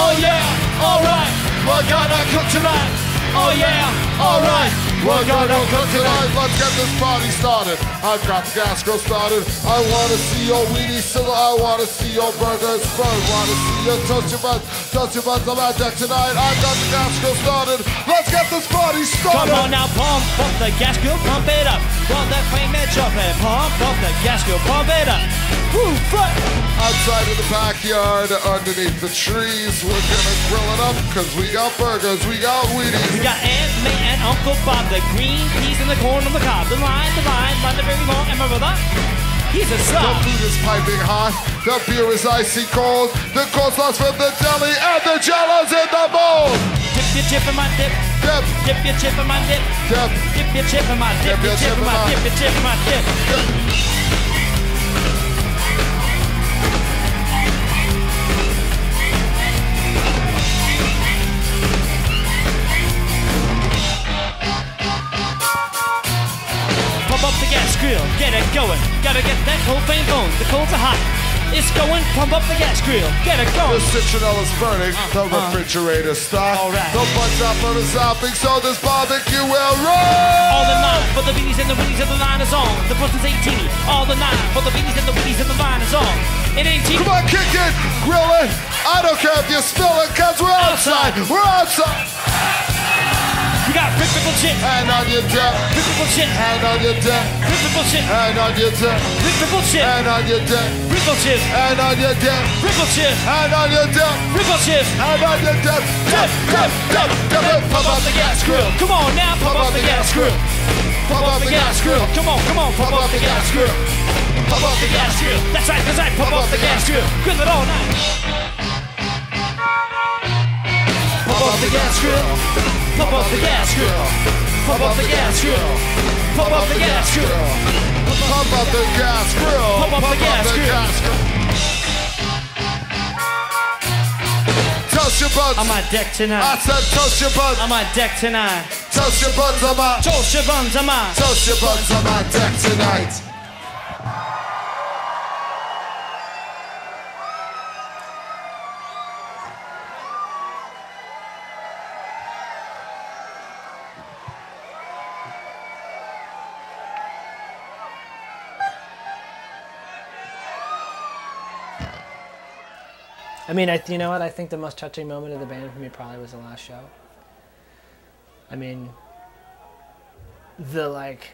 Oh yeah. All right. We're gonna cook tonight. Oh yeah. All right. We're gonna cook tonight. Let's get this party started. I've got the gas grill started. I wanna see your weenie sizzle. I wanna see your burgers burn. Wanna see your toast your buns. Toast your buns on my deck tonight. I've got the gas grill started. Let's get this party started. Come on now, pump up the gas grill, pump it up. Pump that flame and jump and pump up the gas grill, pump it up. Woo. Outside in the backyard, underneath the trees, we're gonna grill it up because we got burgers, we got Weedy. We got Aunt May and Uncle Bob, the green peas and the corn on the cob. The line, the line, line the very long, and my brother, he's a The sub. food is piping hot, the beer is icy cold, the coleslaw's from the deli, and the jello's in the bowl. Dip your chip in my dip, Dip, dip your chip in my dip, dip, dip your chip in my dip, Dip your chip in my dip, your chip in my dip. Gas grill, get it going. Gotta get that flame going. The coals are hot. It's going, pump up the gas grill, get it going. the going. citronella's burning, uh, the uh. refrigerator's stocked, All right. the buns up on the zopping, so this barbecue will run. All the nine for the beanies and the winnies and the line is on. The person's 18. All the nine for the beanies and the winnies and the line is on. It ain't cheap. Come on, kick it, grill it. I don't care if you spill it, cause we're outside. We're outside. We got ripple chip, Hand on your deck, ripple chip, hand on your deck, ripple chip, hand on your deck, ripple chip, hand on your deck, ripple chip, hand on your deck, ripple chip, hand on your deck, ripple chip. hand on your deck. Dip, dip, dip, dip, dip. Pump up the gas grill. Come on now, pump up the gas grill. Pump up the gas grill. Come on, come on, pump up the gas grill. Pump up the gas, grill. That's right, that's right. Pump up the gas, grill. Grill it all night. Pump up the gas, grill. Pump up the gas, grill. Pump up the gas, grill. Pump up the gas, grill. Pump up the gas grill. Pump up the gas grill. Toast your buds. On my deck I said toast your buds. On deck tonight. Toast your buds on. Toast your buns I'm on. Toast your buds on deck tonight. I mean, I you know what? I think the most touching moment of the band for me probably was the last show. I mean, the like,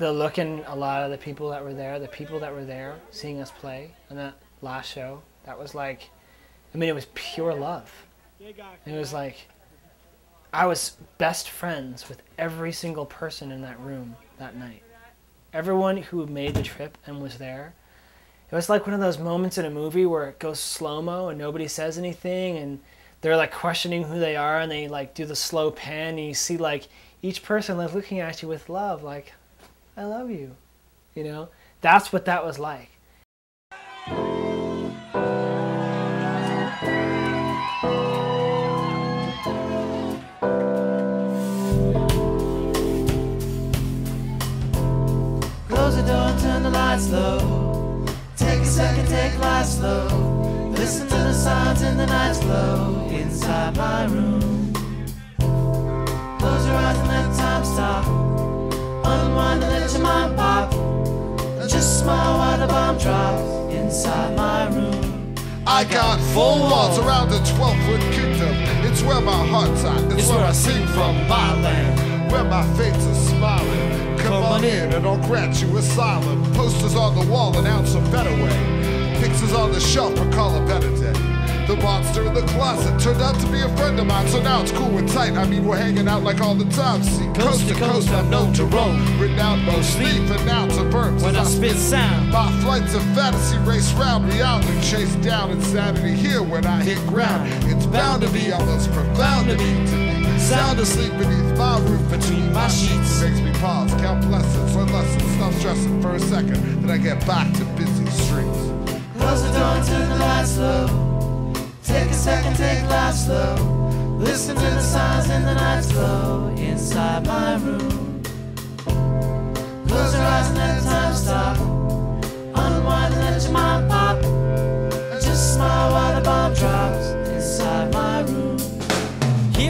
the look in a lot of the people that were there, the people that were there seeing us play on that last show. That was like, I mean, it was pure love. It was like, I was best friends with every single person in that room that night. Everyone who made the trip and was there. It was like one of those moments in a movie where it goes slow mo and nobody says anything and they're like questioning who they are and they like do the slow pan and you see like each person like looking at you with love like I love you. You know? That's what that was like. Close the door and turn the lights low. Take a second, take life slow. Listen to the signs in the night's glow inside my room. Close your eyes and let time stop. Unwind and let your mind pop. And just smile while the bomb drops inside my room. I got four walls around a 12 foot kingdom. It's where my heart's at. It's, where I sing from my land. Where my fates are smiling. Come, on in and I'll grant you asylum. Posters on the wall announce a better way. Pictures on the shelf recall a better day. The monster in the closet turned out to be a friend of mine, so now it's cool and tight. I mean, we're hanging out like all the time. See, coast, to coast, I've known to roam. Renowned mostly for nouns to verbs. When I spit sound. My flights of fantasy race round reality, chase down insanity here when I hit ground. It's bound to be almost profound to me to be sound asleep beneath my roof between my sheets. Makes me pause, count blessings, learn lessons, stop stressing for a second, then I get back to busy streets. Close the door and turn the lights low. Take a second, take life slow. Listen to the signs in the night glow inside my room. Close your eyes and let time stop. Unwind and let your mind pop. Just smile while the bomb drops inside my.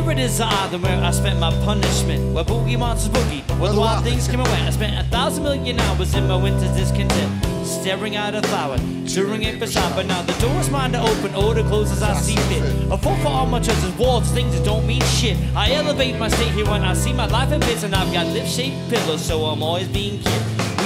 Here it is, island where I spent my punishment. Where boogie monsters boogie, where the wild things came away. I spent a thousand million hours in my winter's discontent. Staring at a flower, touring it for beside. But now the door is mine to open, or to close as I see fit. A fall for all my treasures, walls, things that don't mean shit. I elevate my state here when I see my life in bits, and I've got lip shaped pillows, so I'm always being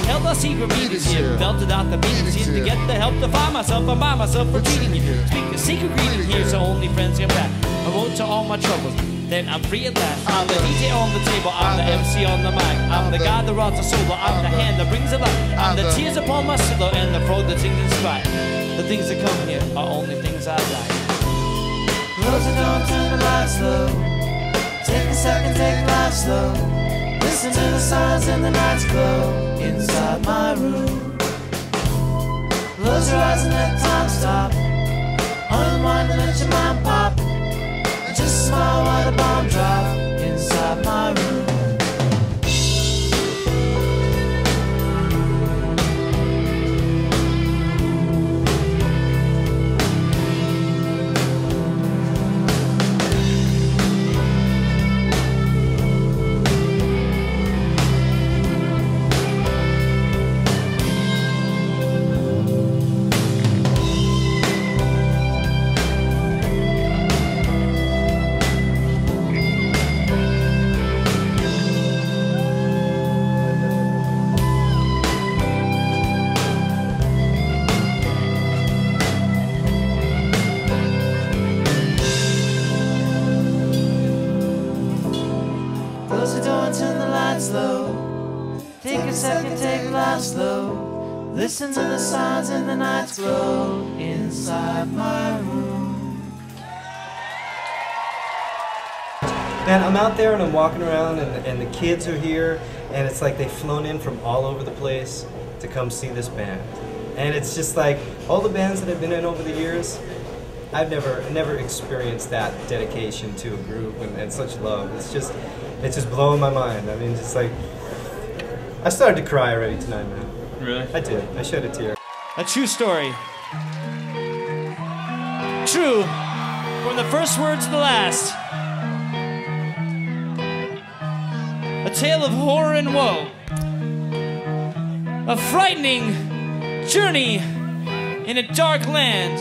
kid. We held our secret meetings here, belted out the meetings here to get the help to find myself. I'm by myself repeating here. Speak a secret greeting here, so only friends get back. I wrote to all my troubles. Then I'm free at last. I'm the DJ on the table. I'm the MC on the mic. I'm the guy that rocks a solo. I'm the hand that brings it light. I'm the tears upon my pillow and the throat that sings in spite. The things that come here are only things I like. Close the door turn the lights low. Take a second, take life slow. Listen to the signs in the night's glow inside my room. Close your eyes and let time stop. Unwind and let your mind pop. And just smile while the bomb drop Listen to the signs in the night's glow inside my room. Man, I'm out there and I'm walking around, and, and the kids are here, and it's like they've flown in from all over the place to come see this band. And it's just like all the bands that I've been in over the years, I've never never experienced that dedication to a group and, and such love. It's just it's just blowing my mind. I mean, it's like I started to cry already tonight, man. Really? I did. I shed a tear. A true story. True. From the first word to the last. A tale of horror and woe. A frightening journey in a dark land.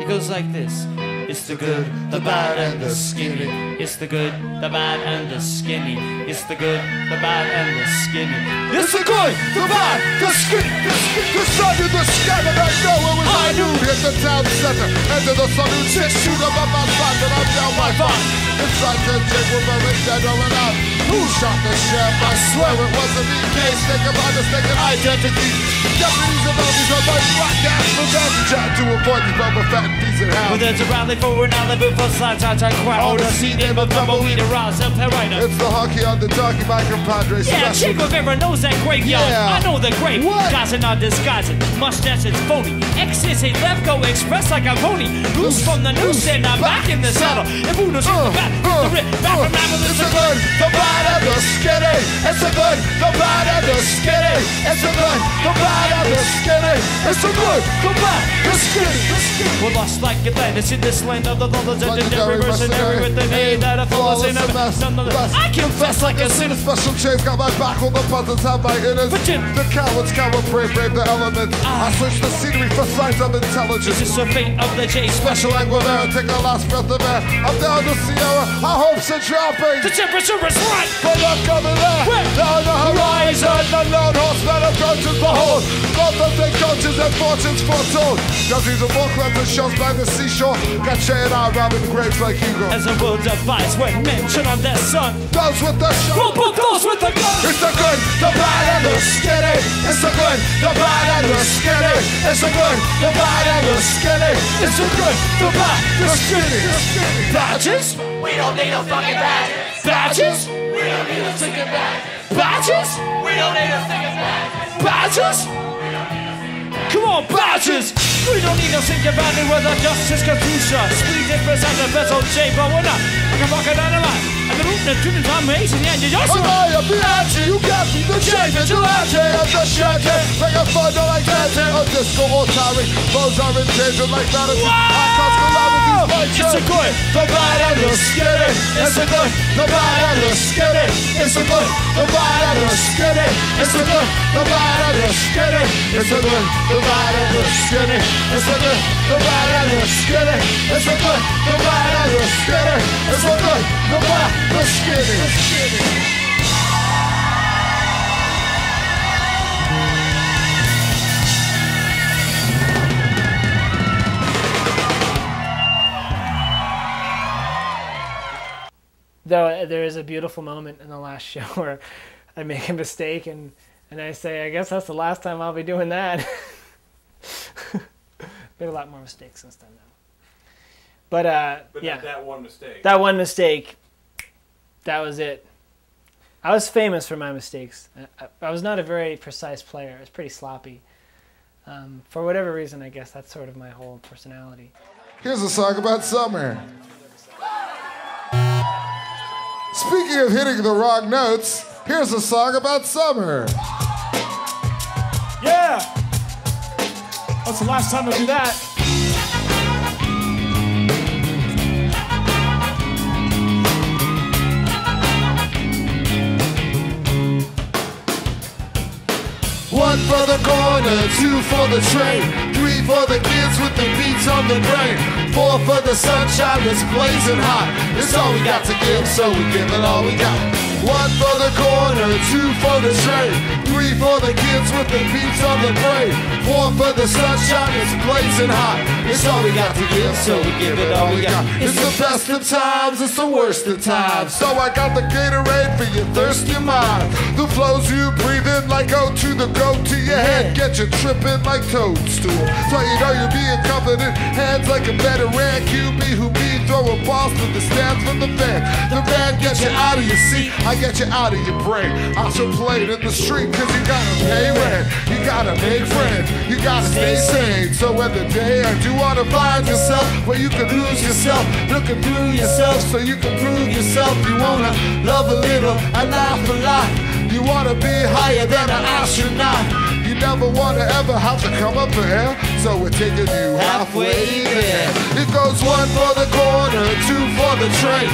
It goes like this. It's the good, the bad, and the skinny. It's the good, the bad, and the skinny. It's the good, the bad, and the skinny. It's the good, the bad, the skinny, the sun, and the scatter that know it was I knew. Hit the town center, enter the salute, six shoot up on my spot, and I'm down my five. It's like a jig with a ring rolling out. Who shot the sheriff? I swear it wasn't me. Case think about mistaken identity. Deputies and these are like black gas for them. Trying to avoid these rubber fat pieces of Well, there's a rally for an Alibu for slides out to crowd. A seat in a tumbleweed around self writer. It's the hockey on the donkey, my compadre. Yeah. Chick Rivera knows that graveyard. Yeah. I know the grave. Guys are not disguising. Mustache is phony. X is a left go express like a pony. Loose from the noose and I'm back in the saddle. And Buddha's the uh, back. The uh, rip, back from uh, Apple. It's the good, the bad, and the skinny. It's the good, the bad, and the skinny. It's the good, the bad, and the skinny. It's the good, the bad, the skinny, the skinny. We're lost like Atlantis in this land of the lovers and legendary mercenary with the name that I follow in Nonetheless, I confess like a sinner. Special chains got my back, all the buttons have my innards. The cowards cower, brave, brave the elements. Ah. I switch the scenery for signs of intelligence. This is the fate of the chase. Special Aguilera, take a last breath of air. I'm down the Sierra, our hopes are dropping. The temperature is right. But I'm coming there. Down the horizon, the lone horsemen approaches behold. Both of their coaches and fortunes foretold. Dozens of more clubs and shows by the seashore. Got Shay and I robbing graves like Hugo. As a world divides when mention on their son. Those with the show. We'll put those with the gun. It's the good, the bad, and the skinny. It's the good, the bad, and the skinny. It's the good, the bad, and the skinny. It's the good, the bad, the skinny. Badges? We don't need a fucking badge. Badges? We don't need a fucking badge. Badges? We don't need a fucking badge. Badges? Come on, badges! We don't need no thinking about it whether justice Katusha. Speed difference and the vessel J, but we're not. I can rock it dynamite. I can open the tunes, I'm amazing, and you're I'm awesome. a Bianchi, you got me, the chain vigilante of the shanty. Bring a thunder like Dante, a disco or Tari. Foes are in danger like Vanity. I cause calamities like It's a good, and the skinny. It's a good, and the skinny. It's a good, and the skinny. It's a good, and the skinny. It's a good, the It's a good. It's a good. It's a good. Though uh, there is a beautiful moment in the last show where I make a mistake and, and I say, I guess that's the last time I'll be doing that. Made a lot more mistakes since then, though. But, uh, But yeah. that one mistake. That one mistake, that was it. I was famous for my mistakes. I, I- I was not a very precise player. I was pretty sloppy. Um, for whatever reason, I guess that's sort of my whole personality. Here's a song about summer. Speaking of hitting the wrong notes, here's a song about summer. Yeah! That's the last time I do that. One for the corner, two for the train, three for the kids with the beats on the brain, four for the sunshine that's blazing hot. It's all we got to give, so we give it all we got. One for the corner, two for the tray, three for the kids with the beats on the brain, four for the sunshine, it's blazing hot. It's all we got to give, so we give it all we got. It's the best of times, it's the worst of times. So I got the Gatorade for your thirsty mind. The flows you breathe in like O to the go to your head, get you tripping like toadstool. So you know you're being confident, hands like a veteran QB who be throwing balls to the stands from the fan. The band gets you out of your seat, I get you out of your brain. I should play it in the street cause you gotta pay rent, you gotta make friends, you gotta stay sane. So when the day I do wanna find yourself where you can lose yourself, looking through yourself so you can prove yourself. You wanna love a little and laugh a lot. You wanna be higher than an astronaut. You never wanna ever have to come up here, so we're taking you halfway there. It goes one for the corner, two for the train,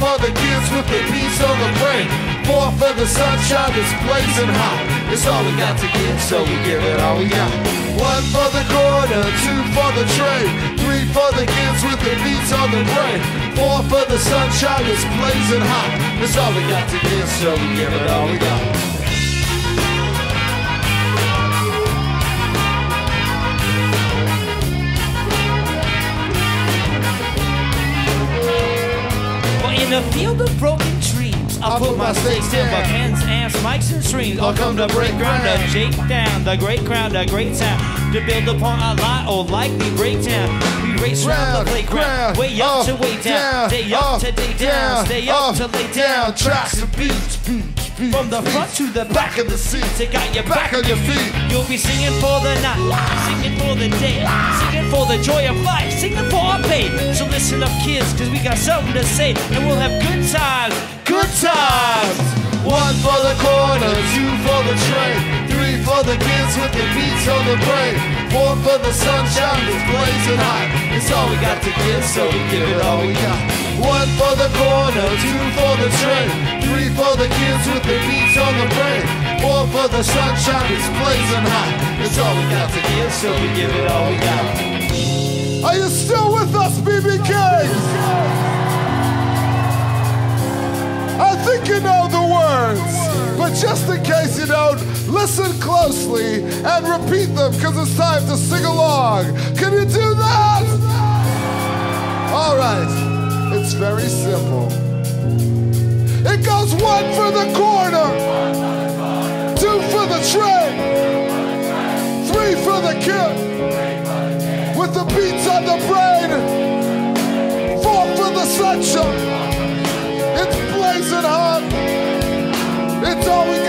for the kids with the beats on the brain, four for the sunshine that's blazing hot. It's all we got to give, so we give it all we got. One for the corner, two for the train, three for the kids with the beats on the brain, four for the sunshine that's blazing hot. It's all we got to give, so we give it all we got. In a field of broken dreams, I'll put my stakes down. But pens, amps, mics, and strings all come to break ground. To shake down the great crowd, the great sound. To build upon a lot oh, old likely breakdown. We race round the playground, way up to way down. Day up to day down, stay up to lay down. Tracks and beats, From the front to the back of the seat, they got your back on your feet. You'll be singing for the night, singing for the day, singing for the joy of life, singing for our pain. So listen up, kids, cause we got something to say, and we'll have good times, good times. One for the corner, two for the train, for the kids with the beats on the brain, four for the sunshine that's blazing hot. It's all we got to give, so we give it all we got. One for the corner, two for the train, three for the kids with the beats on the brain, four for the sunshine that's blazing hot. It's all we got to give, so we give it all we got. Are you still with us, B.B. King's? I think you know the words, but just in case you don't, listen closely and repeat them because it's time to sing along. Can you do that? All right, it's very simple. It goes one for the corner, two for the train, three for the kid with the beats on the brain, four for the sunshine. It's all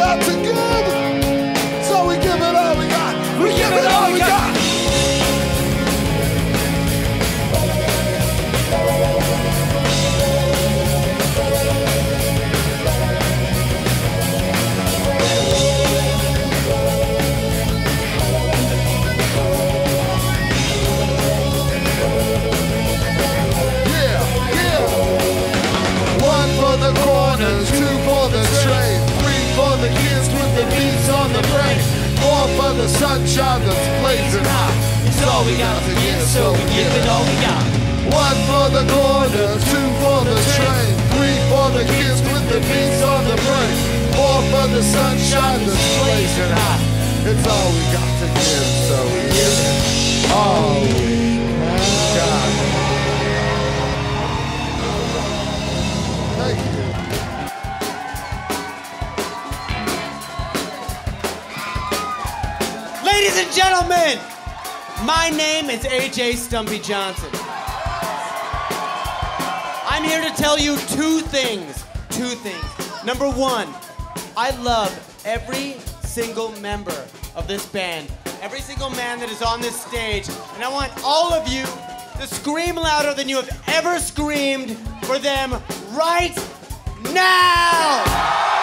for the sunshine that's blazing hot. It's all we got to give, so we give it all we got. One for the corner, two for the train, three for the kids with the beats on the brain, four for the sunshine that's blazing hot. It's all we got to give, so we give it all we gentlemen, my name is AJ Stumpy Johnson. I'm here to tell you two things. Two things. Number one, I love every single member of this band, every single man that is on this stage, and I want all of you to scream louder than you have ever screamed for them right now!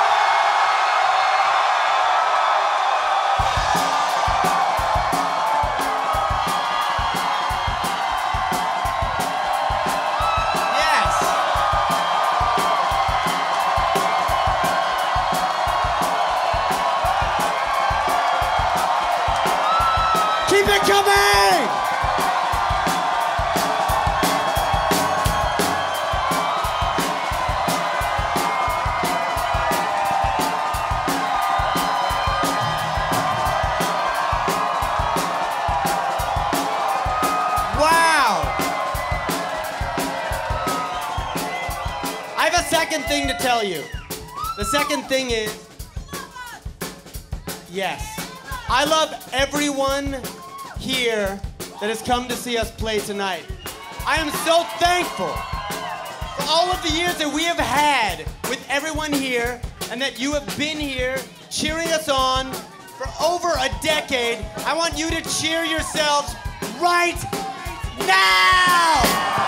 Thing to tell you. The second thing is yes, I love everyone here that has come to see us play tonight. I am so thankful for all of the years that we have had with everyone here and that you have been here cheering us on for over a decade. I want you to cheer yourselves right now!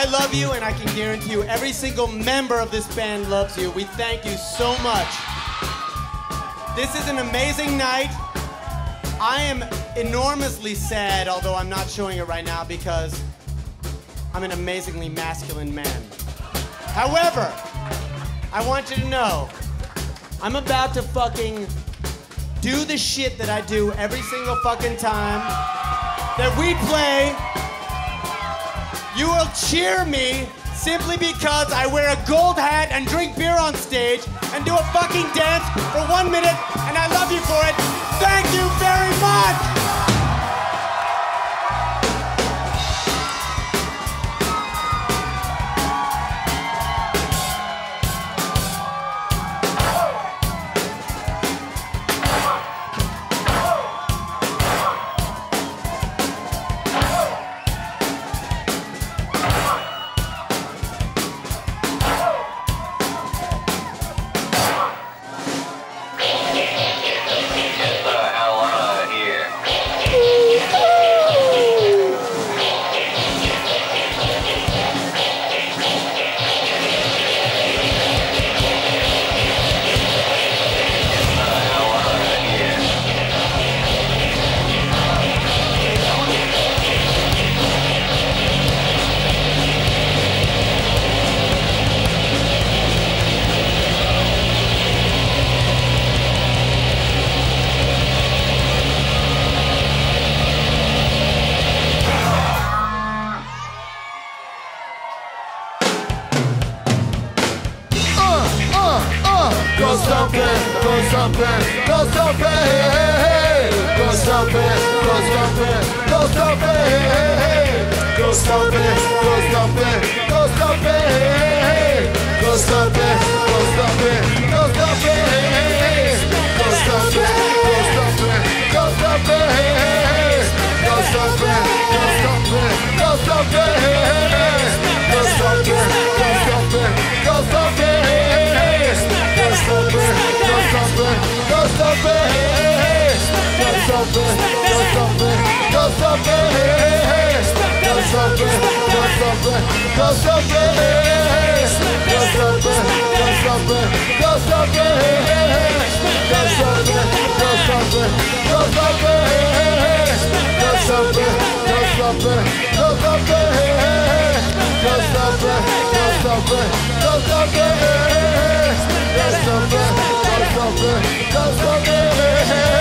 I love you, and I can guarantee you every single member of this band loves you. We thank you so much. This is an amazing night. I am enormously sad, although I'm not showing it right now because I'm an amazingly masculine man. However, I want you to know I'm about to fucking do the shit that I do every single fucking time that we play. You will cheer me simply because I wear a gold hat and drink beer on stage and do a fucking dance for one minute, and I love you for it. Thank you very much! Go stomping, go stomping, go stomping, hey, hey, hey. Go stomping, go stomping, go stomping, hey, hey, hey. Go stomping, go stomping, go stomping, hey, hey, hey. Go stomping, go stomping, go stomping, hey, hey, hey. Go stomping, go stomping, go stomping, hey, hey, hey. Go stomping, go stomping, go stomping, hey, hey, hey. Go stomping, Go stomping, go stomping, go stomping, hey, hey, hey. Go stomping, go stomping, go stomping, hey, hey, hey. Go stomping, go stomping, go stomping, hey, hey, hey. Go stomping, go stomping, go stomping, hey, hey, hey. Go stomping, go stomping, go stomping, hey, hey, hey. Go stomping, go stomping, go stomping, hey, hey, hey. Go stomping, go stomping, go stomping, hey, hey, hey. Go stomping, go stomping, go stomping, hey,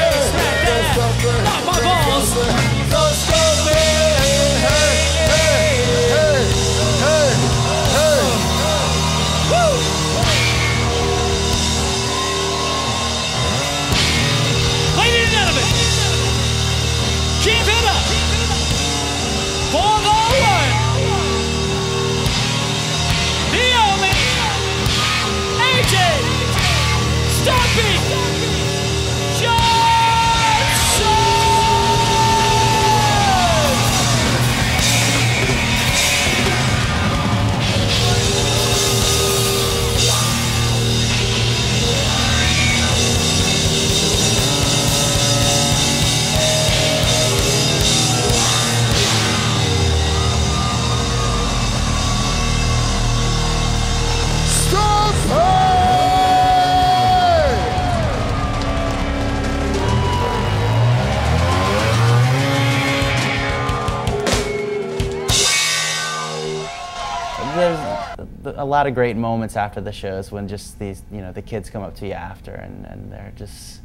a lot of great moments after the shows when just these, you know, the kids come up to you after and, and they're just,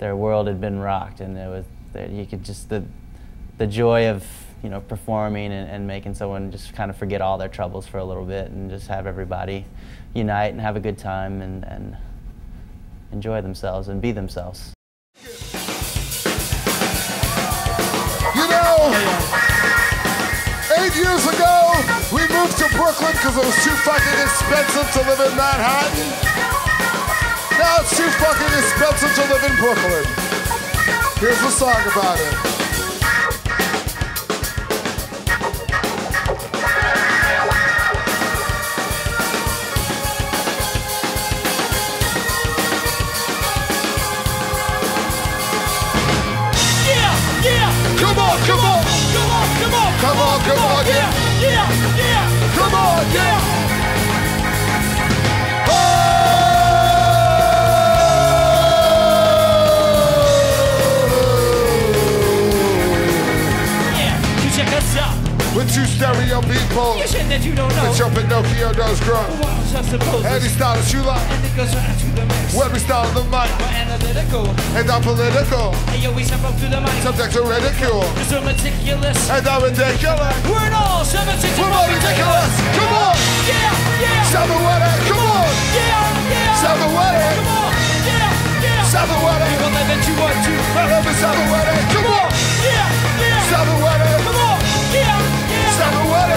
their world had been rocked and it was, you could just, the, the joy of you know performing and, and making someone just kind of forget all their troubles for a little bit and just have everybody unite and have a good time and, and enjoy themselves and be themselves. You know, eight years ago, moved to Brooklyn because it was too fucking expensive to live in Manhattan. Now it's too fucking expensive to live in Brooklyn. Here's a song about it. Yeah, yeah. Come on, come on. Come on, come on. Come on, come on, yeah. Yeah, yeah. Come on, yeah. Oh! Yeah, you check us out. With two stereo people. You shit that you don't know. With your Pinocchio nose grow. What was I supposed to Any style that you like. And it goes right to the mix. When we style the mic. We're analytical. And I'm political. Hey, yo, we step up to the mic. Subject to ridicule. Cause we're meticulous. And I'm ridiculous. We're in all seven six. We're all ridiculous. Come on. Yeah, yeah. Seven what it. Come on. Yeah, yeah. Seven what. Come on. Yeah, yeah. Seven it. We will live that you want to. Let me seven what. Come on. Yeah, yeah. Seven what. Come on. Yeah, yeah. Seven what.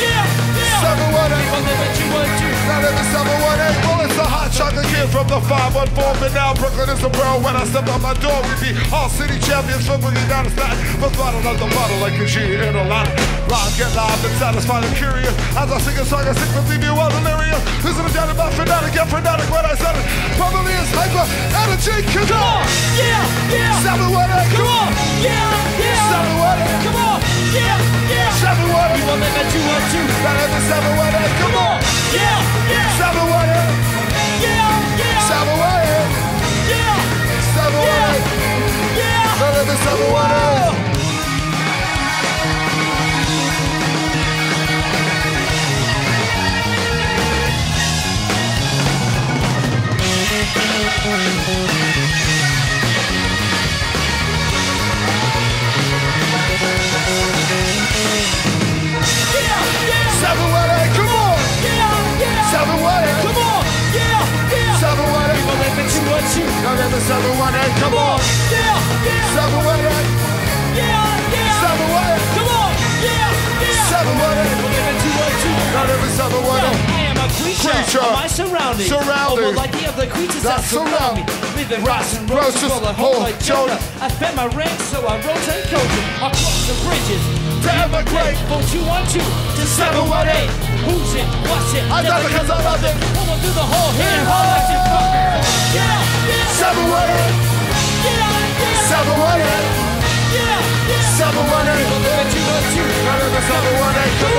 Yeah, yeah. Seven what it. We will live that you want to. Now let me seven what it. Well, it's the hot chocolate kid from the 514. But now Brooklyn is the borough. When I step out my door, we be all city champions for boogie down the stack. But bottle of the bottle like Kajee in a lot. Rhyme get live and satisfy the curious. As I sing a song, I sing from leave you all delirious. Listen to down about fanatic, get fanatic when I said it. Probably is hyper energy. Come on. Yeah, yeah. Seven what. Come on. Yeah, yeah. Seven what. Come on. Yeah, yeah. Seven it. We will live that you want to. Let me seven what. Come on. Yeah, yeah. Seven. Yeah, yeah. Seven what it. Yeah. Seven what it. Yeah. Now let me seven what it. Seven what. Come on. Seven what I am a creature, Creature. of my surroundings. Oh, well, like the other creatures That surround me. Living rocks and Roaches, full of hope like Jonah. I spend my rank, so I rotate coaches across the bridges. To emigrate. Don't you want to? To 718. Who's it? What's it? I got it 'cause I love it. Pulling through the whole hit and hard like it. Yeah, yeah. Seven what it. Yeah, yeah. Seven what it. Yeah, yeah. Seven what it. We'll live that you want to. Now let me seven what it. Come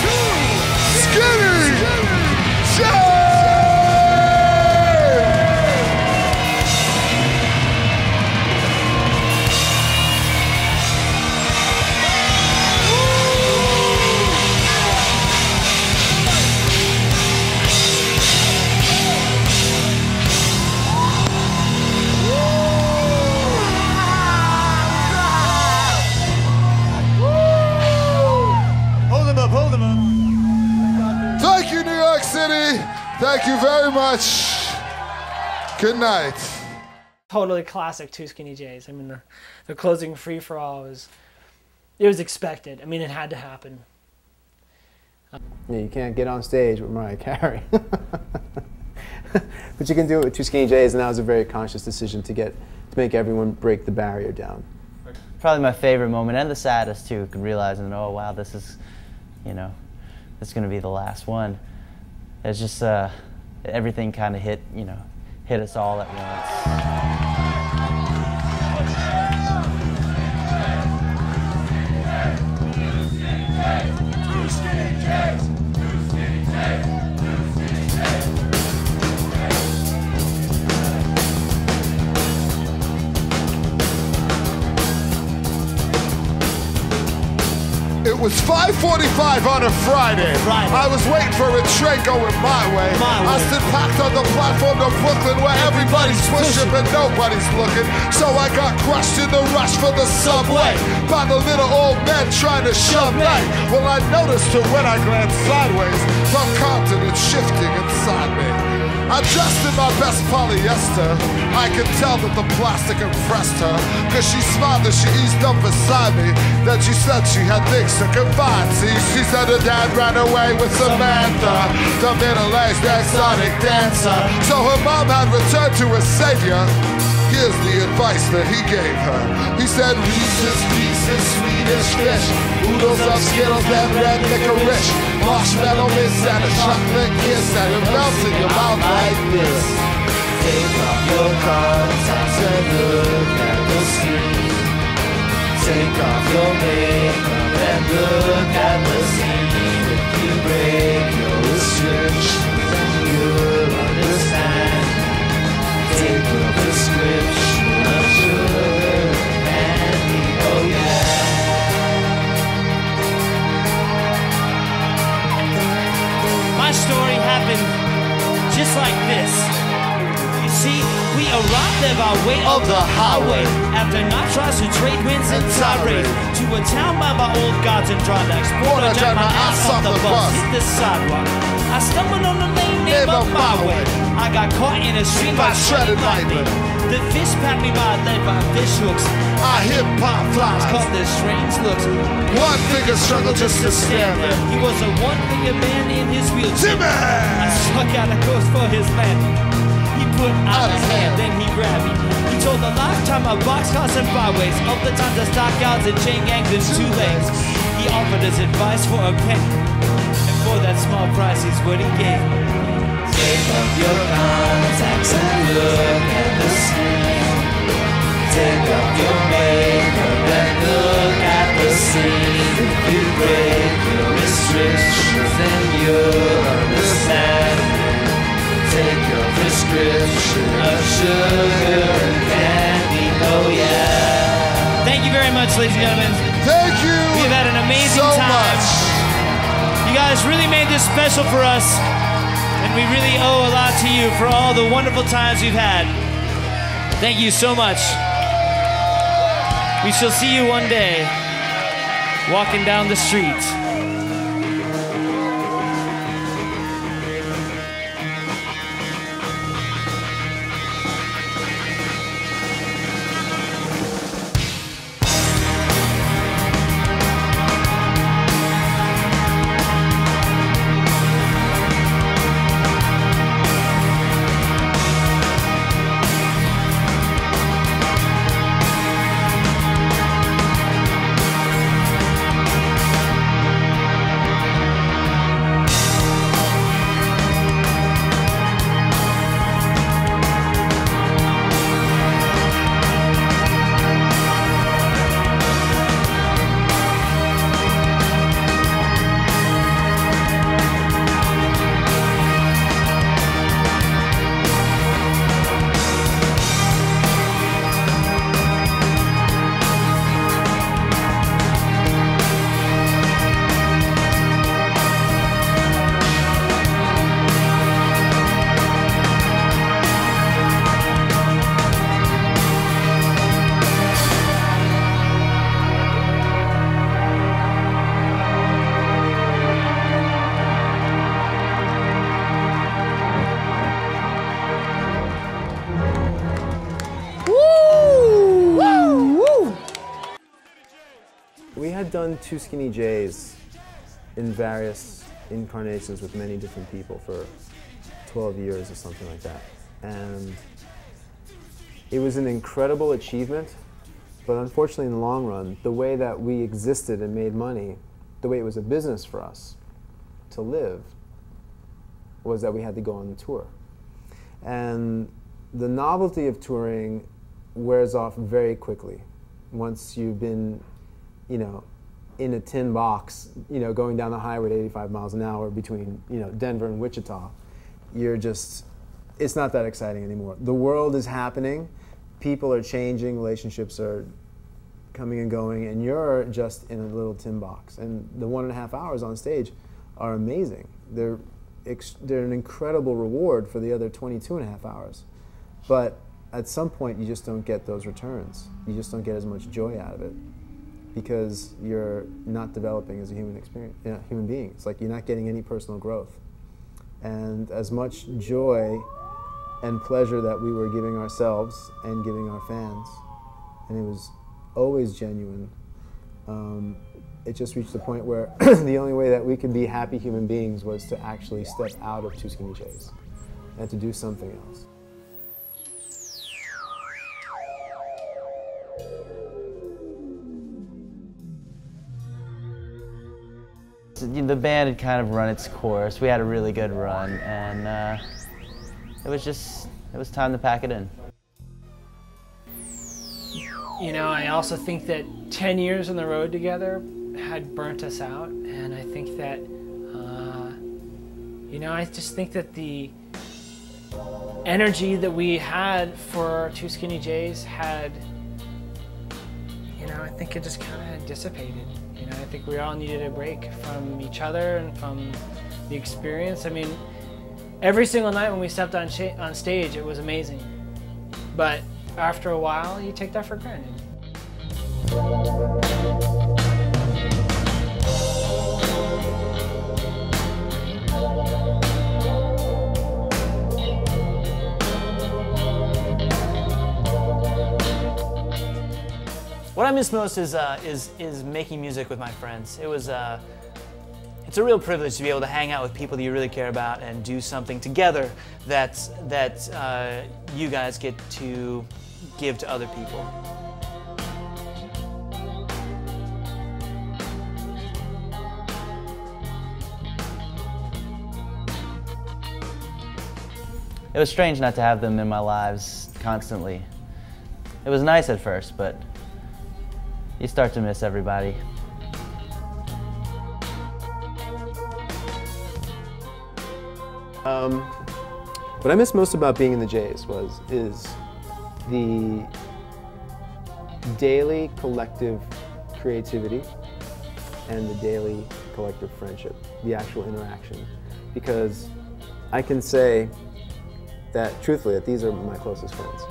Thank you very much. Good night. Totally classic Two Skinnee J's. I mean, the, the closing free for all was it was expected. I mean, it had to happen. Yeah, you can't get on stage with Mariah Carey. but you can do it with Two Skinnee J's, and that was a very conscious decision to get to make everyone break the barrier down. Probably my favorite moment and the saddest too, realizing, oh wow, this is, you know, it's going to be the last one. It's just uh, everything kind of hit, you know, hit us all at once. It was 5:45 on a Friday. I was waiting for a train going my way. I stood packed on the platform of Brooklyn where everybody's pushing but nobody's looking. So I got crushed in the rush for the subway by the little old man trying to shove me. Well, I noticed her when I glanced sideways. Some continent shifting inside me. I dressed in my best polyester. I could tell that the plastic impressed her. Cause she smiled as she eased up beside me. Then she said she had things to confide. See, she said her dad ran away with Samantha, the middle-aged exotic dancer. So her mom had returned to her savior. Here's the advice that he gave her. He said, Reese's Pieces, Swedish fish, oodles of Skittles and red licorice, marshmallow mist and a chocolate kiss, and it melts in your mouth like this. Take off your contacts and look at the screen. Take off your makeup and look at the scene. If you break your restrictions, just like this. You see, we arrived at our way of the highway after nitrous and trade winds and tirades to a town by my old gods and drawbacks. Border jacked my ass off the bus, hit the sidewalk. I stumbled on the lane name of my way. I got caught in a stream by shredded lightning. The fish packed me by a lead by fish hooks. I hip hop flies. Caught their strange looks. One finger struggle just to stand there. He was a one-finger man in his wheelchair. I struck out a course for his landing. He put out his hand, then he grabbed me. He told a lifetime of boxcars and byways, of the times of stockouts and chain gangs and two legs. He offered us advice for a penny, for that small price, he's what he gave. Take off your contacts and look at the screen. Take off your makeup and look at the scene. If you break your restrictions, then you'll understand. Take your prescription of sugar and candy. Oh yeah. Thank you very much, ladies and gentlemen. Thank you. We've had an amazing so time. much. You guys really made this special for us, and we really owe a lot to you for all the wonderful times we've had. Thank you so much. We shall see you one day walking down the street. Two Skinnee J's in various incarnations with many different people for 12 years or something like that. And it was an incredible achievement, but unfortunately, in the long run, the way that we existed and made money, the way it was a business for us, to live was that we had to go on the tour. And the novelty of touring wears off very quickly once you've been, you know, in a tin box, you know, going down the highway at 85 miles an hour between, you know, Denver and Wichita. You're just, it's not that exciting anymore. The world is happening, people are changing, relationships are coming and going, and you're just in a little tin box. And the one and a half hours on stage are amazing. They're, they're an incredible reward for the other 22 and a half hours. But at some point, you just don't get those returns. You just don't get as much joy out of it because you're not developing as a human experience, you know, human being. It's like you're not getting any personal growth. And as much joy and pleasure that we were giving ourselves and giving our fans, and it was always genuine. Um, it just reached the point where the only way that we could be happy human beings was to actually step out of Two Skinnee J's and to do something else. The band had kind of run its course. We had a really good run, and uh, it was just, it was time to pack it in. You know, I also think that 10 years on the road together had burnt us out. And I think that, uh, you know, I just think that the energy that we had for Two Skinnee J's had, you know, I think it just kind of dissipated. Know, I think we all needed a break from each other and from the experience. I mean, every single night when we stepped on, on stage, it was amazing. But after a while, you take that for granted. What I miss most is, uh, is, is making music with my friends. It was, uh, it's a real privilege to be able to hang out with people that you really care about and do something together that, that uh, you guys get to give to other people. It was strange not to have them in my lives constantly. It was nice at first, but you start to miss everybody. Um, what I miss most about being in the Jays was is the daily collective creativity and the daily collective friendship, the actual interaction. Because I can say that truthfully that these are my closest friends.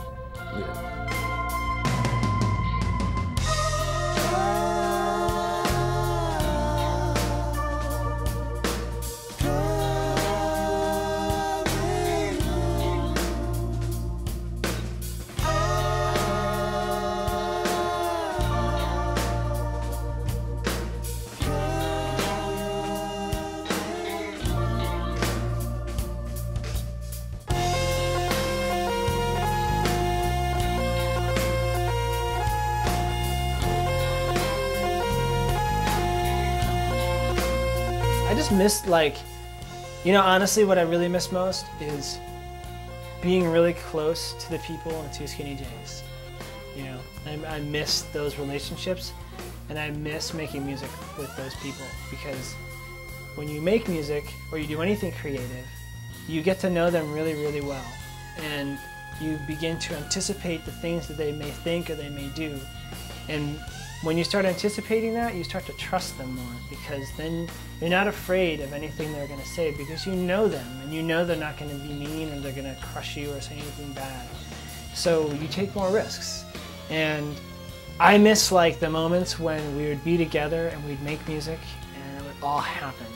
Missed like, you know, honestly, what I really miss most is being really close to the people in Two Skinnee J's. You know, I, I miss those relationships, and I miss making music with those people because when you make music or you do anything creative, you get to know them really, really well, and you begin to anticipate the things that they may think or they may do, and when you start anticipating that, you start to trust them more because then you're not afraid of anything they're going to say because you know them and you know they're not going to be mean or they're going to crush you or say anything bad. So you take more risks. And I miss like the moments when we would be together and we'd make music and it would all happen.